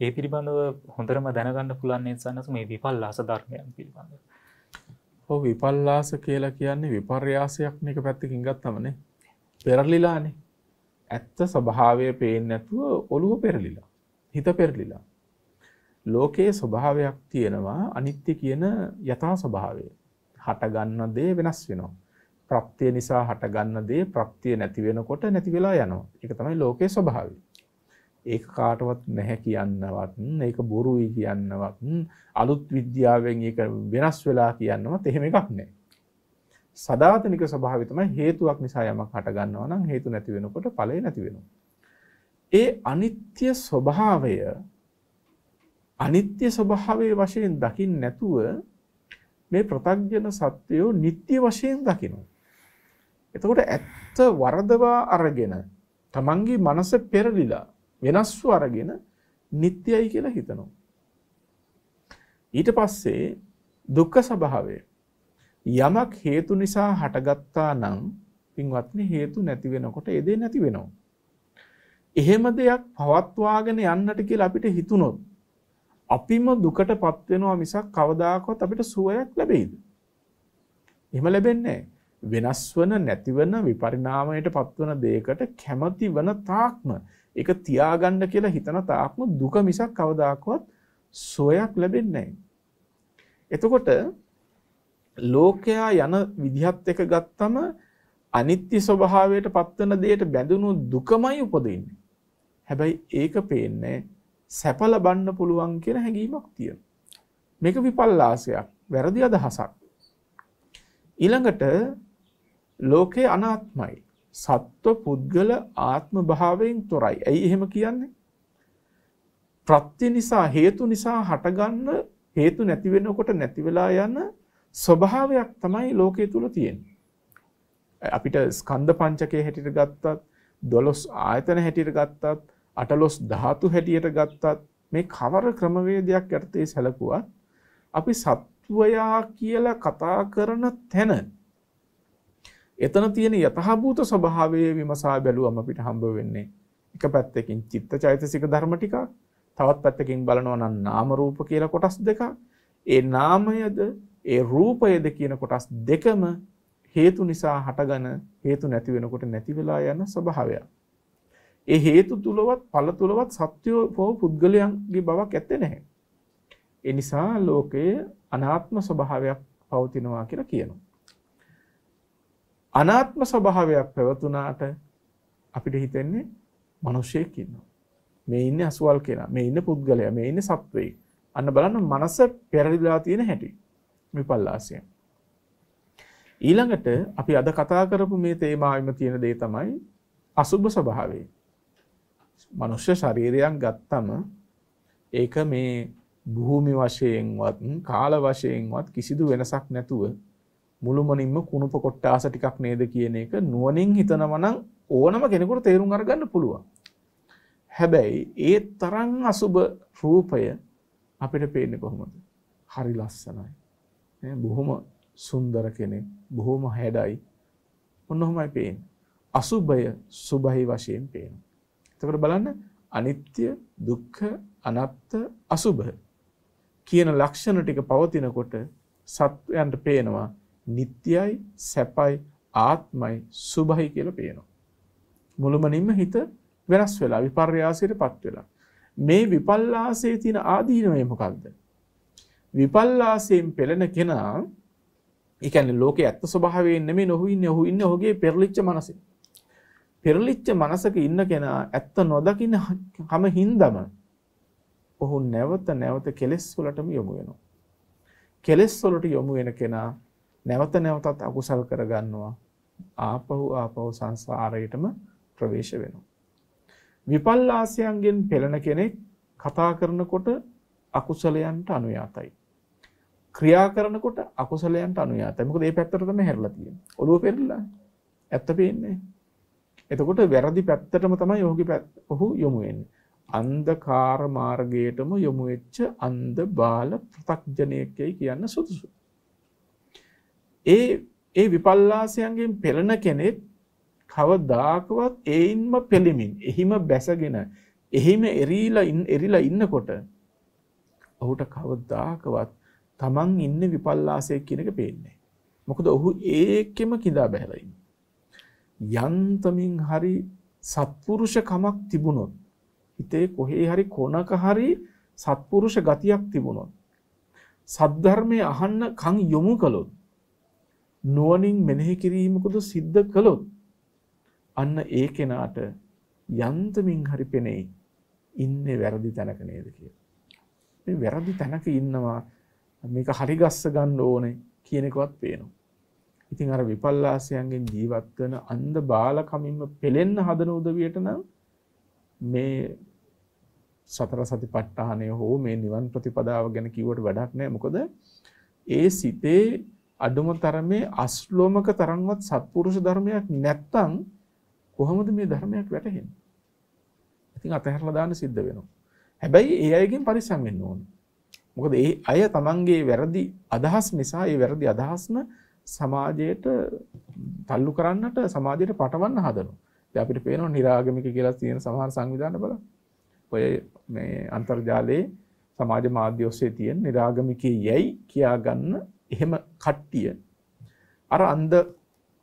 ඒ පිළිබඳව හොඳරම දැනගන්න පුළන්නේ සන්නස මේ විපල්ලාස ධර්මයන් පිළිබඳ. හෝ විපල්ලාස කියලා කියන්නේ විපර්යාසයක් මේක පැත්තකින් ගත්තමනේ පෙරලිලානේ ඇත්ත ස්වභාවය පේන්නේ නැතුව ඔළුව පෙරලිලා. හිත පෙරලිලා. ලෝකයේ ස්වභාවයක් තියෙනවා අනිත්‍ය කියන යථා ස්වභාවය. හට ගන්න දේ වෙනස් වෙනවා. ප්‍රත්‍ය නිසා හටගන්න දේ ප්‍රත්‍ය නැති වෙනකොට නැති වෙලා යනවා. ඒක තමයි ලෝකයේ ස්වභාවය. ඒක කාටවත් නැහැ කියන්නවත්, ඒක බොරුයි කියන්නවත්, අලුත් විද්‍යාවෙන් ඒක වෙනස් වෙලා කියන්නවත් එහෙම එකක් නැහැ. සදාතනික ස්වභාවය තමයි හේතුවක් නිසා යමක් හට ගන්නවා නම් හේතු නැති වෙනකොට ඵලය නැති වෙනවා. ඒ අනිත්‍ය ස්වභාවය අනිත්‍ය ස්වභාවයේ වශයෙන් දකින්න නැතුව මේ ප්‍රතග්ජන සත්‍යය නිට්ටය වශයෙන් දකිනවා. එතකොට ඇත්ත වරදවා අරගෙන තමන්ගේ මනස පෙරලිලා වෙනස්ව අරගෙන නිට්ටයයි කියලා හිතනවා. ඊට පස්සේ දුක්ඛ ස්වභාවය යමක් හේතු නිසා හටගත්තා නම් පින්වත්නි හේතු නැති වෙනකොට ඒ දේ නැති වෙනවා. එහෙම දෙයක් පවත්වාගෙන යන්නට කියලා අපිට හිතුනොත් අපිම දුකටපත් වෙනවා මිසක් කවදාකවත් අපිට සුවයක් ලැබෙයිද? එහෙම ලැබෙන්නේ වෙනස් වන නැතිවන විපරිණාමයට පත්වන දෙයකට කැමති වන තාක්ම ඒක තියාගන්න කියලා හිතන තාක්ම දුක මිසක් කවදාකවත් සුවයක් ලැබෙන්නේ එතකොට ලෝකයා යන විදිහත් එක ගත්තම අනිත්‍ය ස්වභාවයට පත්වන දෙයට බැඳුණු දුකමයි උපදින්නේ. හැබැයි ඒක පේන්නේ සැප ලබන්න පුළුවන් කියන හැඟීමක් තියෙනවා. මේක විපල්ලාසයක්, වැරදි අදහසක්. ඊළඟට ලෝකේ අනාත්මයි. සත්ව පුද්ගල ආත්ම භාවයෙන් තොරයි. ඇයි එහෙම කියන්නේ? ප්‍රත්‍ය නිසා හේතු නිසා හටගන්න හේතු නැති වෙනකොට නැති වෙලා යන ස්වභාවයක් තමයි ලෝකයේ තුල තියෙන්නේ. අපිට ස්කන්ධ පංචකයේ හැටියට ගත්තත්, 12 ආයතන හැටියට ගත්තත්, අටලොස් ධාතු හැටියට ගත්තත් මේ කවර ක්‍රමවේදයක් යටතේ සැලකුවත් අපි සත්වයා කියලා කතා කරන තැන එතන තියෙන යථාභූත ස්වභාවය විමසා බැලුවම අපිට හම්බ වෙන්නේ එක පැත්තකින් චිත්තචෛතසික ධර්ම ටිකක් තවත් පැත්තකින් බලනවා නම් නාම රූප කියලා කොටස් දෙකක් ඒ නාමයද ඒ රූපයද කියන කොටස් දෙකම හේතු නිසා හටගෙන හේතු නැති වෙනකොට නැති වෙලා යන ස්වභාවයක්. ඒ හේතු තුලවත් ඵල තුලවත් සත්‍යෝ පො පුද්ගලයන්ගේ බවක් ඇත්තේ නැහැ. ඒ නිසා ලෝකයේ අනාත්ම ස්වභාවයක් පවතිනවා කියලා කියනවා. අනාත්ම ස්වභාවයක් පැවතුනාට අපිට හිතෙන්නේ මිනිසෙක් ඉන්නවා. මේ ඉන්නේ අසුවල් කෙනා, මේ ඉන්නේ පුද්ගලයා, මේ ඉන්නේ සත්වෙයි. අන්න බලන්න මනස පෙරලිලා තියෙන හැටි. විපල්ලාසයෙන්. ඊළඟට අපි අද කතා කරපු මේ තේමාවෙම තියෙන දේ තමයි අසුභ ස්වභාවය. මනුෂ්‍ය ශරීරයක් ගත්තම ඒක මේ භූමි වශයෙන්වත් කාල වශයෙන්වත් කිසිදු වෙනසක් නැතුව මුළුමනින්ම කුණුප කොට්ටාස ටිකක් නේද කියන එක නුවණින් හිතනවා නම් ඕනම කෙනෙකුට තේරුම් අරගන්න පුළුවන්. හැබැයි ඒ තරම් අසුබ රූපය අපිට පේන්නේ කොහොමද? හරි ලස්සනයි. නේ බොහොම සුන්දර කෙනෙක්, බොහොම හැඩයි. ඔන්නෝමයි පේන්නේ. අසුබය සුභයි වශයෙන් පේනවා. එතකොට බලන්න අනිත්‍ය, දුක්ඛ, අනාත්ත, අසුභ කියන ලක්ෂණ ටික පවතිනකොට සත්වයන්ට පේනවා නිට්ටයයි, සැපයි, ආත්මයි, සුභයි කියලා පේනවා. මුළුමනින්ම හිත වෙනස් වෙලා විපර්යාසයටපත් වෙලා. මේ විපල්ලාසයේ තියෙන ආදීනවය මොකක්ද? විපල්ලාසයෙන් පෙළෙන කෙනා ඒ කියන්නේ ලෝකේ ඇත්ත ස්වභාවයෙන් නෙමෙයි ඔහු ඉන්නේ ඔහු ඉන්නේ ඔහුගේ පෙරලිච්ච මනසේ. පෙරලිච්ච මනසක ඉන්න කෙනා ඇත්ත නොදකින හැම හින්දම ඔහු නැවත නැවත කෙලෙස් වලටම යොමු වෙනවා. කෙලෙස් වලට යොමු වෙන කෙනා නැවත නැවතත් අකුසල් කරගන්නවා. ආපහු ආපහු සංසාරයටම ප්‍රවේශ වෙනවා. විපල්ලාසයන්ගෙන් පෙළෙන කෙනෙක් කතා කරනකොට අකුසලයන්ට අනුයාතයි. ක්‍රියා කරනකොට අකුසලයන්ට අනුයාතයි. මොකද මේ පැත්තට තමයි හැරලා තියෙන්නේ. ඔළුව පෙරලා. ඇත්ත පේන්නේ. එතකොට වැරදි පැත්තටම තමයි ඔහුගේ ඔහු යොමු වෙන්නේ. අන්ධකාර මාර්ගයටම යොමු වෙච්ච අන්ධ බාල ප්‍රතක්ජනයෙක්යි කියන්න සුදුසු. ඒ ඒ විපල්ලාසයන්ගෙන් පෙළෙන කෙනෙක් කවදාකවත් ඒයින්ම පෙළෙමින් එහිම බැසගෙන එහිම එරීලා එරිලා ඉන්නකොට ඔහුට කවදාකවත් තමන් ඉන්න විපල්ලාසයක් කියන එක පේන්නේ. මොකද ඔහු ඒකෙම කිඳා බැහැලා ඉන්නේ. යන්තමින් හරි සත්පුරුෂකමක් තිබුණොත් හිතේ කොහේ හරි කොනක හරි සත්පුරුෂ ගතියක් තිබුණොත් සද්ධර්මය අහන්න කන් යොමු කළොත් නුවණින් මෙනෙහි කිරීමකුද සිද්ධ කළොත් අන්න ඒ කෙනාට යන්තමින් හරි පෙනෙයි ඉන්නේ වැරදි තැනක නේද කියලා. මේ වැරදි තැනක ඉන්නවා මේක හරි ගස්ස ගන්න ඕනේ කියන එකවත් පේනවා. ඉතින් අර විපල්ලාසයන්ගෙන් ජීවත් වෙන අන්ධ බාලකමින්ම පෙලෙන්න හදන උදවියට නම් මේ සතර සතිපට්ඨානය හෝ මේ නිවන් ප්‍රතිපදාව ගැන කිව්වට වැඩක් නැහැ. මොකද ඒ සිතේ අඩුම තරමේ අශ්ලෝමක තරම්වත් සත්පුරුෂ ධර්මයක් නැත්තම් කොහොමද මේ ධර්මයක් වැටහෙන්නේ? ඉතින් අතහැරලා දාන්න සිද්ධ වෙනවා. හැබැයි ඒ අයගෙන් පරිස්සම් වෙන්න ඕනේ. මොකද ඒ අය තමන්ගේ වැරදි අදහස් නිසා ඒ වැරදි අදහස්ම සමාජයට තල්ලු කරන්නට සමාජයට පටවන්න හදනවා. දැන් අපිට පේනවා නිරාගමික කියලා තියෙන සමහර සංවිධාන බලන්න. ඔය මේ අන්තර්ජාලයේ සමාජ මාධ්‍ය ඔස්සේ තියෙන නිරාගමිකයේ යැයි කියාගන්න එහෙම කට්ටිය අර අන්ධ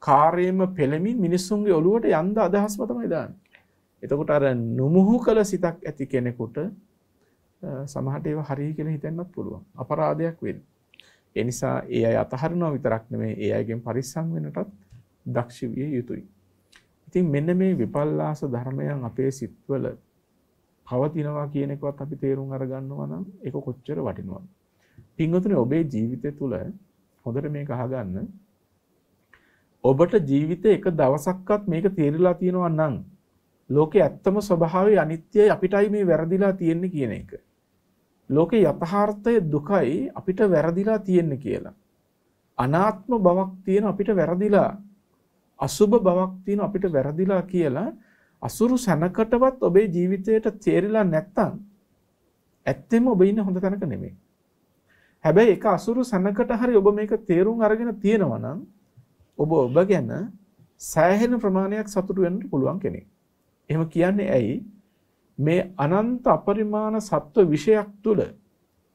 කාර්යම පෙළමින් මිනිස්සුන්ගේ ඔළුවට යන්ද අදහස්ම තමයි දාන්නේ. එතකොට අර නුමුහු කළ සිතක් ඇති කෙනෙකුට සමහරට ඒවා හරි කියලා හිතෙන්නත් පුළුවන්. අපරාධයක් වෙන්න. ඒ නිසා ඒ අය අතහරිනවා විතරක් නෙමෙයි ඒ අයගෙන් පරිස්සම් වෙන්නටත් දක්ෂ විය යුතුයි. ඉතින් මෙන්න මේ විපල්ලාස ධර්මයන් අපේ සිත්වල පවතිනවා කියන එකවත් අපි තේරුම් අරගන්නවා නම් ඒක කොච්චර වටිනවද? පින්වතුනි ඔබේ ජීවිතය තුළ හොඳට මේක අහගන්න. ඔබට ජීවිතේ එක දවසක්වත් මේක තේරිලා තියෙනවා නම් ලෝකේ ඇත්තම ස්වභාවය අනිත්‍යයි අපිටයි මේ වැරදිලා තියෙන්නේ කියන එක. ලෝකේ යථාර්ථය දුකයි අපිට වැරදිලා තියෙන්නේ කියලා. අනාත්ම බවක් තියෙන අපිට වැරදිලා අසුබ බවක් තියෙන අපිට වැරදිලා කියලා අසුරු සැනකටවත් ඔබේ ජීවිතයට තේරිලා නැත්තම් ඇත්තෙම ඔබ ඉන්නේ හොඳ තැනක නෙමෙයි. හැබැයි එක අසුරු සැනකට හරි ඔබ මේක තේරුම් අරගෙන තියෙනවා නම් ඔබ ඔබ ගැන සෑහෙන ප්‍රමාණයක් සතුටු වෙන්න පුළුවන් කෙනෙක්. එහෙම කියන්නේ ඇයි? මේ අනන්ත අපරිමාණ සත්ව විෂයක් තුල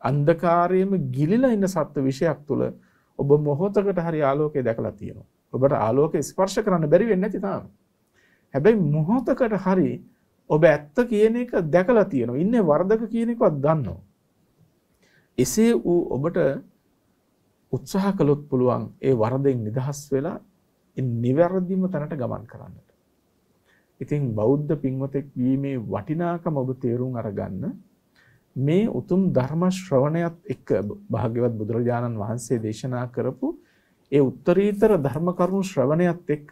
අන්ධකාරයේම ගිලිලා ඉන්න සත්ව විෂයක් තුල ඔබ මොහොතකට හරි ආලෝකය දැකලා තියෙනවා. ඔබට ආලෝකය ස්පර්ශ කරන්න බැරි වෙන්නේ නැති තාම. හැබැයි මොහොතකට හරි ඔබ ඇත්ත කියන එක දැකලා තියෙනවා. ඉන්නේ වරදක කියන එකවත් දන්නවා. එසේ වූ ඔබට උත්සාහ කළොත් පුළුවන් ඒ වරදෙන් නිදහස් වෙලා නිවැරදිම තැනට ගමන් කරන්නට. ඉතින් බෞද්ධ පින්වතෙක් වීමේ වටිනාකම ඔබ තේරුම් අරගන්න මේ උතුම් ධර්ම ශ්‍රවණයත් එක්ක භාග්‍යවත් බුදුරජාණන් වහන්සේ දේශනා කරපු ඒ උත්තරීතර ධර්ම කරුණු ශ්‍රවණයත් එක්ක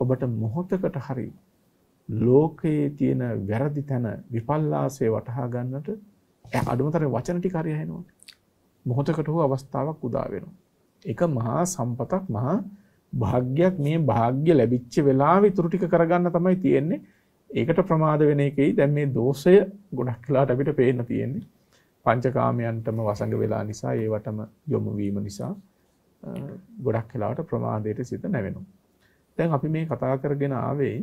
ඔබට මොහොතකට හරි ලෝකයේ තියෙන වැරදි තැන විපල්ලාසය වටහා ගන්නට අඩුමතරේ වචන ටික හරි ඇහෙනවා. මොහොතකට හෝ අවස්ථාවක් උදා වෙනවා. ඒක මහා සම්පතක් මහා භාග්‍යයක් මේ භාග්‍ය ලැබිච්ච වෙලාවෙ ඉතුරු ටික කරගන්න තමයි තියෙන්නේ. ඒකට ප්‍රමාද වෙන එකයි දැන් මේ දෝෂය ගොඩක් වෙලාට අපිට පේන්න තියෙන්නේ. පංචකාමයන්ටම වසඟ වෙලා නිසා ඒවටම යොමු වීම නිසා ගොඩක් වෙලාවට ප්‍රමාදයට සිත නැවෙනවා. දැන් අපි මේ කතා කරගෙන ආවේ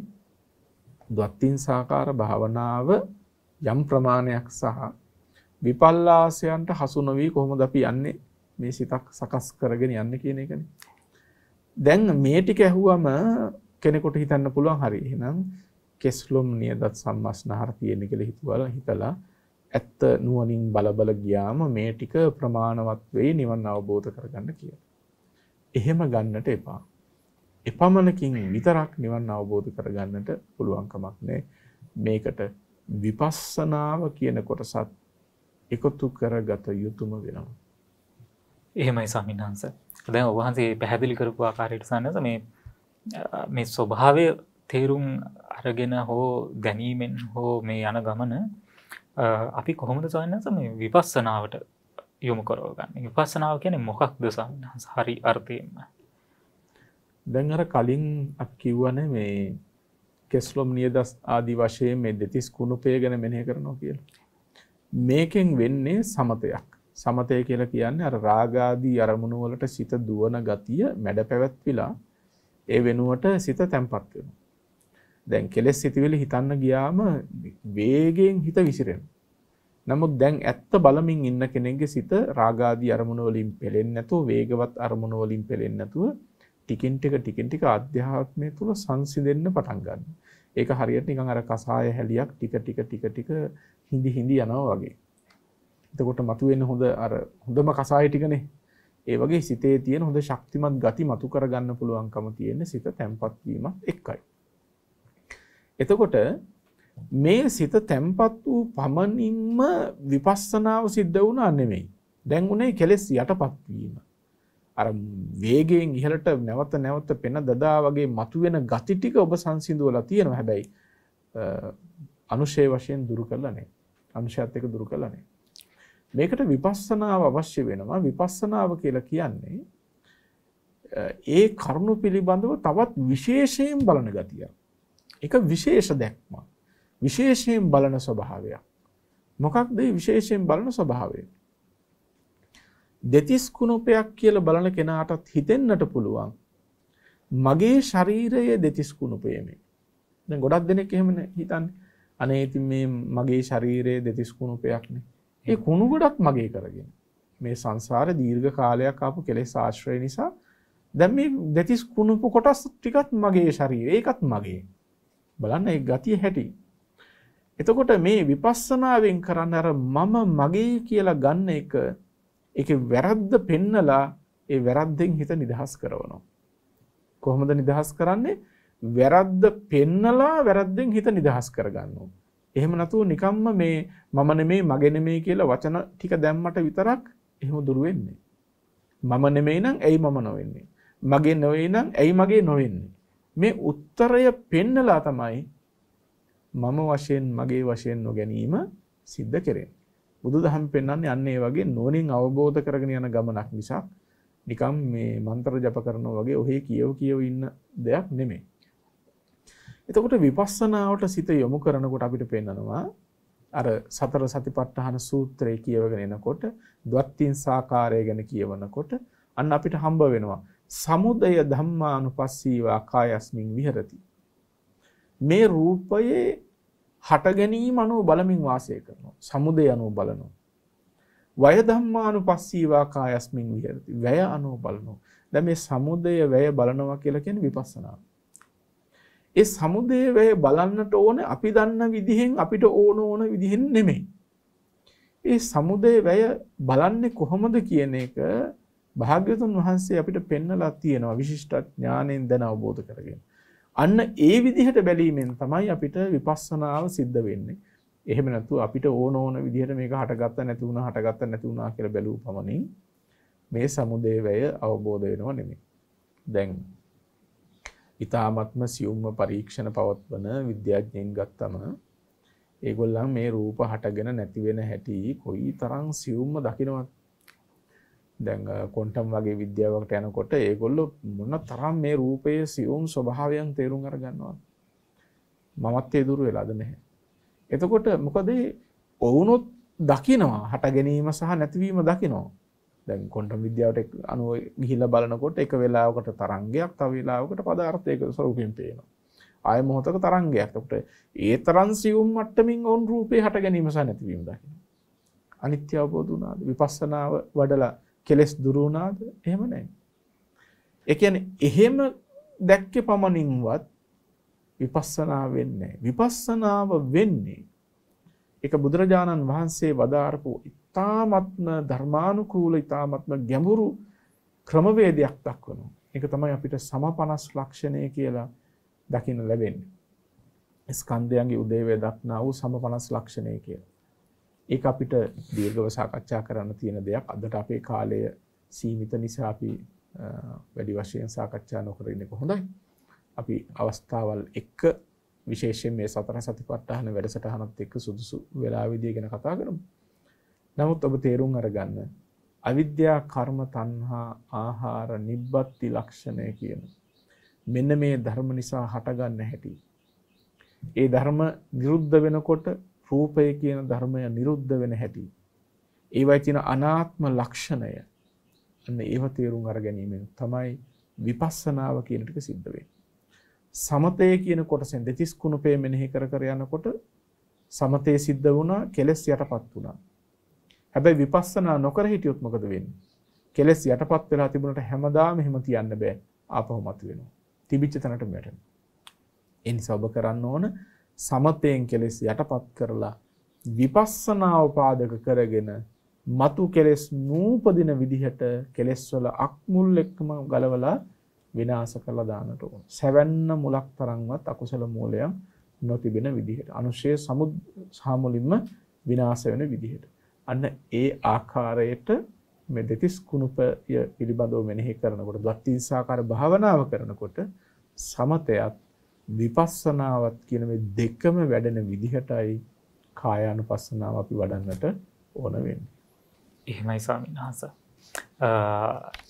ද්වත්තින් සාකාර භාවනාව යම් ප්‍රමාණයක් සහ විපල්ලාසයන්ට හසු නොවී කොහොමද අපි යන්නේ මේ සිතක් සකස් කරගෙන යන්නේ කියන එකනේ. දැන් මේ ටික ඇහුවම කෙනෙකුට හිතන්න පුළුවන් හරි එහෙනම් කෙස්ලොම් නියදත් සම්මස්නහර තියෙන කියලා හිතුවලා හිතලා ඇත්ත නුවණින් බලබල ගියාම මේ ටික ප්‍රමාණවත් වෙයි නිවන් අවබෝධ කරගන්න කියලා. එහෙම ගන්නට එපා. එපමණකින් විතරක් නිවන් අවබෝධ කරගන්නට පුළුවන් කමක් නැහැ. මේකට විපස්සනාව කියන කොටසත් එකතු කරගත යුතුම වෙනවා. එහෙමයි ස්වාමීන් වහන්සේ. දැන් ඔබ වහන්සේ පැහැදිලි කරපු ආකාරයට සන්නස මේ මේ ස්වභාවය තේරුම් අරගෙන හෝ ගැනීමෙන් හෝ මේ යන ගමන අපි කොහොමද සන්නස මේ විපස්සනාවට යොමු කරව ගන්න. විපස්සනාව කියන්නේ මොකක්ද ස්වාමීන් වහන්සේ? හරි අර්ථයෙන්ම. දැන් අර කලින් අපි කිව්වනේ මේ කෙස්ලොම් නියදස් ආදි වශයෙන් මේ දෙතිස් කුණුපය ගැන මෙනෙහි කරනවා කියලා. මේකෙන් වෙන්නේ සමතයක්. සමතය කියලා කියන්නේ අර රාගාදී අරමුණු වලට සිත දුවන ගතිය මැඩ පැවැත්විලා ඒ වෙනුවට සිත තැම්පත් වෙනවා. දැන් කෙලෙස් සිතුවිලි හිතන්න ගියාම වේගයෙන් හිත විසිරෙනවා. නමුත් දැන් ඇත්ත බලමින් ඉන්න කෙනෙක්ගේ සිත රාගාදී අරමුණු වලින් පෙලෙන්නේ නැතුව වේගවත් අරමුණු වලින් පෙලෙන්නේ නැතුව ටිකින් ටික ටිකින් ටික අධ්‍යාත්මය තුල සංසිඳෙන්න පටන් ගන්නවා. ඒක හරියට නිකන් අර කසාය හැලියක් ටික ටික ටික ටික හිඳි හිඳි යනවා වගේ. එතකොට මතුවෙන හොඳ අර හොඳම කසාය ටිකනේ. ඒ වගේ සිතේ තියෙන හොඳ ශක්තිමත් ගති මතු කරගන්න පුළුවන්කම තියෙන සිත තැම්පත් වීමත් එක්කයි. එතකොට මේ සිත තැම්පත් වූ පමණින්ම විපස්සනාව සිද්ධ වුණා නෙමෙයි. දැන් උනේ කෙලෙස් යටපත් වීම. අර වේගයෙන් ඉහළට නැවත නැවත පෙන දදා වගේ මතුවෙන ගති ටික ඔබ සංසිඳුවලා තියෙනවා. හැබැයි අනුශේ වශයෙන් දුරු කළා නැහැ. අනුශයත් එක දුරු කළා නැහැ. මේකට විපස්සනාව අවශ්‍ය වෙනවා. විපස්සනාව කියලා කියන්නේ ඒ කරුණු පිළිබඳව තවත් විශේෂයෙන් බලන ගතිය. එක විශේෂ දැක්මක්. විශේෂයෙන් බලන ස්වභාවයක්. මොකක්ද විශේෂයෙන් බලන ස්වභාවය? දෙතිස් කුණුපයක් කියලා බලන කෙනාටත් හිතෙන්නට පුළුවන් මගේ ශරීරයේ දෙතිස් කුණුපයමේ. දැන් ගොඩක් දෙනෙක් එහෙම හිතන්නේ. අනේ ඉතින් මේ මගේ ශරීරයේ දෙතිස් කුණුපයක්නේ. ඒ කුණු ගොඩක් මගේ කරගෙන. මේ සංසාරේ දීර්ඝ කාලයක් ආපු කෙලෙස් ආශ්‍රය නිසා දැන් මේ දෙතිස් කුණුපු කොටස් ටිකත් මගේ ශරීරය ඒකත් මගේ. බලන්න ඒ ගතිය හැටි. එතකොට මේ විපස්සනාවෙන් කරන්න අර මම මගේ කියලා ගන්න එක ඒක වැරද්ද පෙන්නලා ඒ වැරද්දෙන් හිත නිදහස් කරවනවා. කොහොමද නිදහස් කරන්නේ? වැරද්ද පෙන්නලා වැරද්දෙන් හිත නිදහස් කරගන්නවා. එහෙම නැතුව නිකම්ම මේ මම නෙමෙයි මගේ නෙමෙයි කියලා වචන ටික දැම්මට විතරක් එහෙම දුර වෙන්නේ. මම නෙමෙයි නම් ඇයි මම නොවෙන්නේ? මගේ නොවේ නම් ඇයි මගේ නොවෙන්නේ? මේ උත්තරය පෙන්නලා තමයි මම වශයෙන් මගේ වශයෙන් නොගැනීම සිද්ධ කරන්නේ. බුදුදහම පෙන්වන්නේ අන්න ඒ වගේ නෝනින් අවබෝධ කරගෙන යන ගමනක් නිසා නිකම් මේ මන්ත්‍ර ජප කරනවා වගේ ඔහේ කියව කියව ඉන්න දෙයක් නෙමෙයි. එතකොට විපස්සනාවට සිත යොමු කරනකොට අපිට පෙන්නනවා අර සතර සතිපට්ඨාන සූත්‍රය කියවගෙන එනකොට ද්වත්තින් සාකාරය ගැන කියවනකොට අන්න අපිට හම්බ වෙනවා සමුදය ධම්මානුපස්සීවා කායස්මින් විහෙරති. මේ රූපයේ හට ගැනීම අනුව බලමින් වාසය කරනවා සමුදය අනුව බලනවා. වය ධම්මානුපස්සීවා කායස්මින් විහෙරති වැය අනුව බලනවා. දැන් මේ සමුදය වැය බලනවා කියලා කියන්නේ විපස්සනාව ඒ සමුදේ වැය බලන්නට ඕන අපි දන්න විදිහෙන් අපිට ඕන ඕන විදිහෙන් නෙමෙයි. ඒ සමුදේ වැය බලන්නේ කොහොමද කියන එක භාග්‍යතුන් වහන්සේ අපිට පෙන්නලා තියෙනවා විශිෂ්ට ඥාණයෙන් දැන අවබෝධ කරගෙන. අන්න ඒ විදිහට බැලීමෙන් තමයි අපිට විපස්සනාව සිද්ධ වෙන්නේ. එහෙම නැතු අපිට ඕන ඕන විදිහට මේක හටගත්ත නැති වුණා හටගත්ත නැති වුණා කියලා බැලුව පමණින් මේ සමුදේ වැය අවබෝධ වෙනව නෙමෙයි. දැන් ඉතාමත්ම සියුම්ම පරීක්ෂණ පවත්වන විද්‍යාඥයින් ගත්තම ඒගොල්ලන් මේ රූප හටගෙන නැති වෙන හැටි කොයි තරම් සියුම්ම දකිනවත්. දැන් කොන්ටම් වගේ විද්‍යාවකට යනකොට ඒගොල්ලෝ මොන තරම් මේ රූපයේ සියුම් ස්වභාවයන් තේරුම් අරගන්නවද? මමත් ඒ දුර වෙලාද නැහැ. එතකොට මොකද ඔවුනොත් දකිනවා හට ගැනීම සහ නැතිවීම දකිනවා. දැන් කොන්ටම් විද්‍යාවට අනුව ගිහිල්ලා බලනකොට එක වෙලාවකට තරංගයක් තව වෙලාවකට පදාර්ථයක ස්වරූපයෙන් පේනවා. ආය මොහොතක තරංගයක්. එතකොට ඒ තරම් සියුම් මට්ටමින් ඔවුන් රූපේ හට ගැනීම සහ නැතිවීම දකිනවා. අනිත්‍ය අවබෝධ වුණාද? විපස්සනාව වඩලා කෙලෙස් දුරු වුණාද? එහෙම නැහැ. ඒ කියන්නේ එහෙම දැක්කේ පමණින්වත් විපස්සනා වෙන්නේ නැහැ. විපස්සනාව වෙන්නේ ඒක බුදුරජාණන් වහන්සේ වදාරපු ඉතාමත්ම ධර්මානුකූල ඉතාමත්ම ගැඹුරු ක්‍රමවේදයක් දක්වනවා. ඒක තමයි අපිට සමපනස් ලක්ෂණය කියලා දකින්න ලැබෙන්නේ. ස්කන්ධයන්ගේ උදේවැය දක්නා වූ සමපනස් ලක්ෂණය කියලා. ඒක අපිට දීර්ඝව සාකච්ඡා කරන්න තියෙන දෙයක්. අදට අපේ කාලය සීමිත නිසා අපි වැඩි වශයෙන් සාකච්ඡා නොකර ඉන්නේ කොහොඳයි. අපි අවස්ථාවල් එක්ක විශේෂයෙන් මේ සතර සතිපට්ඨාන වැඩසටහනත් එක්ක සුදුසු වෙලාවෙදී ගැන කතා කරමු. නමුත් ඔබ තේරුම් අරගන්න අවිද්‍යා කර්ම තණ්හා ආහාර නිබ්බත්ති ලක්ෂණය කියන මෙන්න මේ ධර්ම නිසා හටගන්න හැටි. ඒ ධර්ම නිරුද්ධ වෙනකොට රූපය කියන ධර්මය නිරුද්ධ වෙන හැටි. ඒවයි තියෙන අනාත්ම ලක්ෂණය. අන්න ඒව තේරුම් අර ගැනීමෙන් තමයි විපස්සනාව කියන ටික සිද්ධ වෙන්නේ. සමතය කියන කොටසෙන් දෙතිස් කුණපේ මෙනෙහි කර කර යනකොට සමතේ සිද්ධ වුණා කෙලස් යටපත් වුණා. හැබැයි විපස්සනා නොකර හිටියොත් මොකද වෙන්නේ? කෙලස් යටපත් වෙලා තිබුණට හැමදාම එහෙම තියන්න බෑ. ආපහු මතුවෙනවා. තිබිච්ච තැනට වැටෙනවා. ඒ නිසා ඔබ කරන්න ඕන සමතයෙන් කෙලස් යටපත් කරලා විපස්සනාව පාදක කරගෙන මතු කෙලෙස් නූපදින විදිහට කෙලෙස්වල අක්මුල් එක්කම ගලවලා විනාශ කරලා දාන්නට ඕන. සැවැන්න මුලක් තරම්වත් අකුසල මූලයක් නොතිබෙන විදිහට. අනුශය සමුද් සාමුලින්ම විනාශ වෙන විදිහට. අන්න ඒ ආකාරයට මේ දෙතිස් කුණුපය පිළිබඳව මෙනෙහි කරනකොට ද්වත්තිසාකාර භාවනාව කරනකොට සමතයත් විපස්සනාවත් කියන මේ දෙකම වැඩෙන විදිහටයි කායානුපස්සනාව අපි වඩන්නට ඕන වෙන්නේ. එහෙමයි ස්වාමීන් වහන්සේ.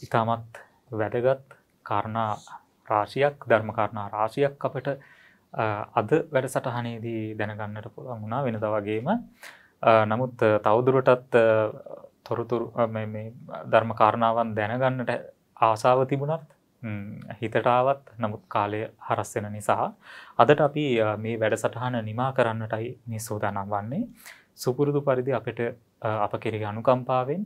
ඊටමත් වැදගත් කාරණා රාශියක් ධර්ම කාරණා රාශියක් අපිට අද වැඩසටහනේදී දැනගන්නට පුළුවන් වුණා වෙනදා වගේම. නමුත් තවදුරටත් තොරතුරු මේ ධර්ම කාරණාවන් දැනගන්නට ආසාව තිබුණත් හිතටාවත් නමුත් කාලය හරස් වෙන නිසා අදට අපි මේ වැඩසටහන නිමා කරන්නටයි මේ සූදානම් වන්නේ. සුපුරුදු පරිදි අපිට අප කෙරෙහි අනුකම්පාවෙන්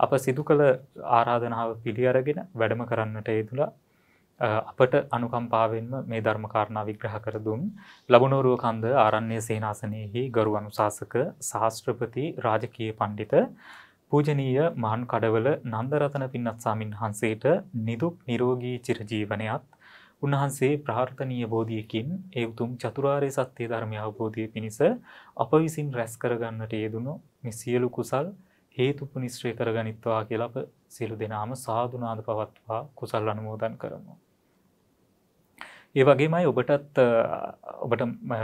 අප සිදු කළ ආරාධනාව පිළි අරගෙන වැඩම කරන්නට යෙදුලා අපට අනුකම්පාවෙන්ම මේ ධර්ම කාරණා විග්‍රහ කර දුන් ලබුණෝරුව කන්ද ආරණ්‍ය සේනාසනයෙහි ගරු අනුශාසක ශාස්ත්‍රපති රාජකීය පණ්ඩිත පූජනීය මහන් කඩවල නන්දරතන පින්නත් ස්වාමින් වහන්සේට නිදුක් නිරෝගී චිරජීවනයත් උන්වහන්සේ ප්‍රාර්ථනීය බෝධියකින් ඒ උතුම් චතුරාර්ය සත්‍ය ධර්මය අවබෝධය පිණිස අප විසින් රැස් කරගන්නට යෙදුණු මේ සියලු කුසල් හේතුපනිශ්‍රය කරගනිත්වා කියලා අප සියලු දෙනාම සාදුනාද පවත්වා කුසල් අනුමෝදන් කරමු. ඒ වගේමයි ඔබටත් ඔබට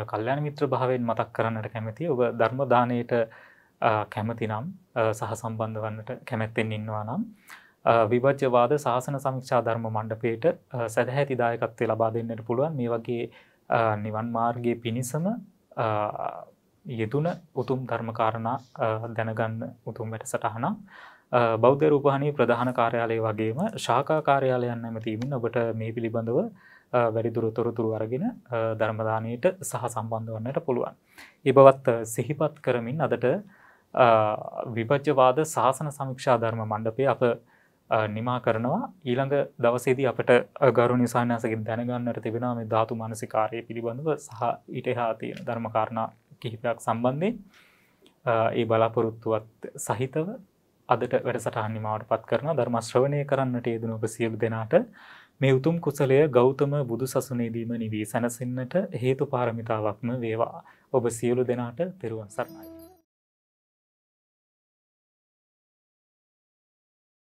කල්්‍යන මිත්‍ර භාවෙන් මතක් කරන්නට කැමති ඔබ ධර්ම දානයට කැමති නම් සහ සම්බන්ධ වන්නට කැමැත්තෙන් ඉන්නවා නම් විභජ්‍යවාද ශාසන සමික්ෂා ධර්ම මණ්ඩපයට සැදැහැති දායකත්වය ලබා දෙන්නට පුළුවන්. මේ වගේ නිවන් මාර්ගයේ පිණිසම යෙදුන උතුම් ධර්මකාරණා දැනගන්න උතුම් වැඩසටහන බෞද්ධ රූපහණී ප්‍රධාන කාර්යාලය වගේම ශාකා කාර්යාලයන් නැමැතිමින් ඔබට මේ පිළිබඳව වැඩිදුර තොරතුරු අරගෙන ධර්මදානයට සහ සම්බන්ධ වන්නට පුළුවන්. ඒ බවත් සිහිපත් කරමින් අදට විභජ්‍යවාද ශාසන සමික්ෂා ධර්ම මණ්ඩපය අප නිමා කරනවා. ඊළඟ දවසේදී අපට ගරු නිසාන්‍යසකින් දැනගන්නට තිබෙන මේ ධාතු මානසිකාරය පිළිබඳව සහ ඊට හා තියෙන ධර්මකාරණා කිහිපයක් සම්බන්ධයෙන්. ඒ බලාපොරොත්තුවත් සහිතව අදට වැඩසටහන් නිමාවට පත් කරන ධර්මශ්‍රවණය කරන්නට යෙදෙන ඔබ සියලු දෙනාට මේ උතුම් කුසලය ගෞතම බුදු සසුනේදීම නිවී සැනසෙන්නට හේතු පාරමිතාවක්ම වේවා. ඔබ සියලු දෙනාට තෙරුවන් සරණයි.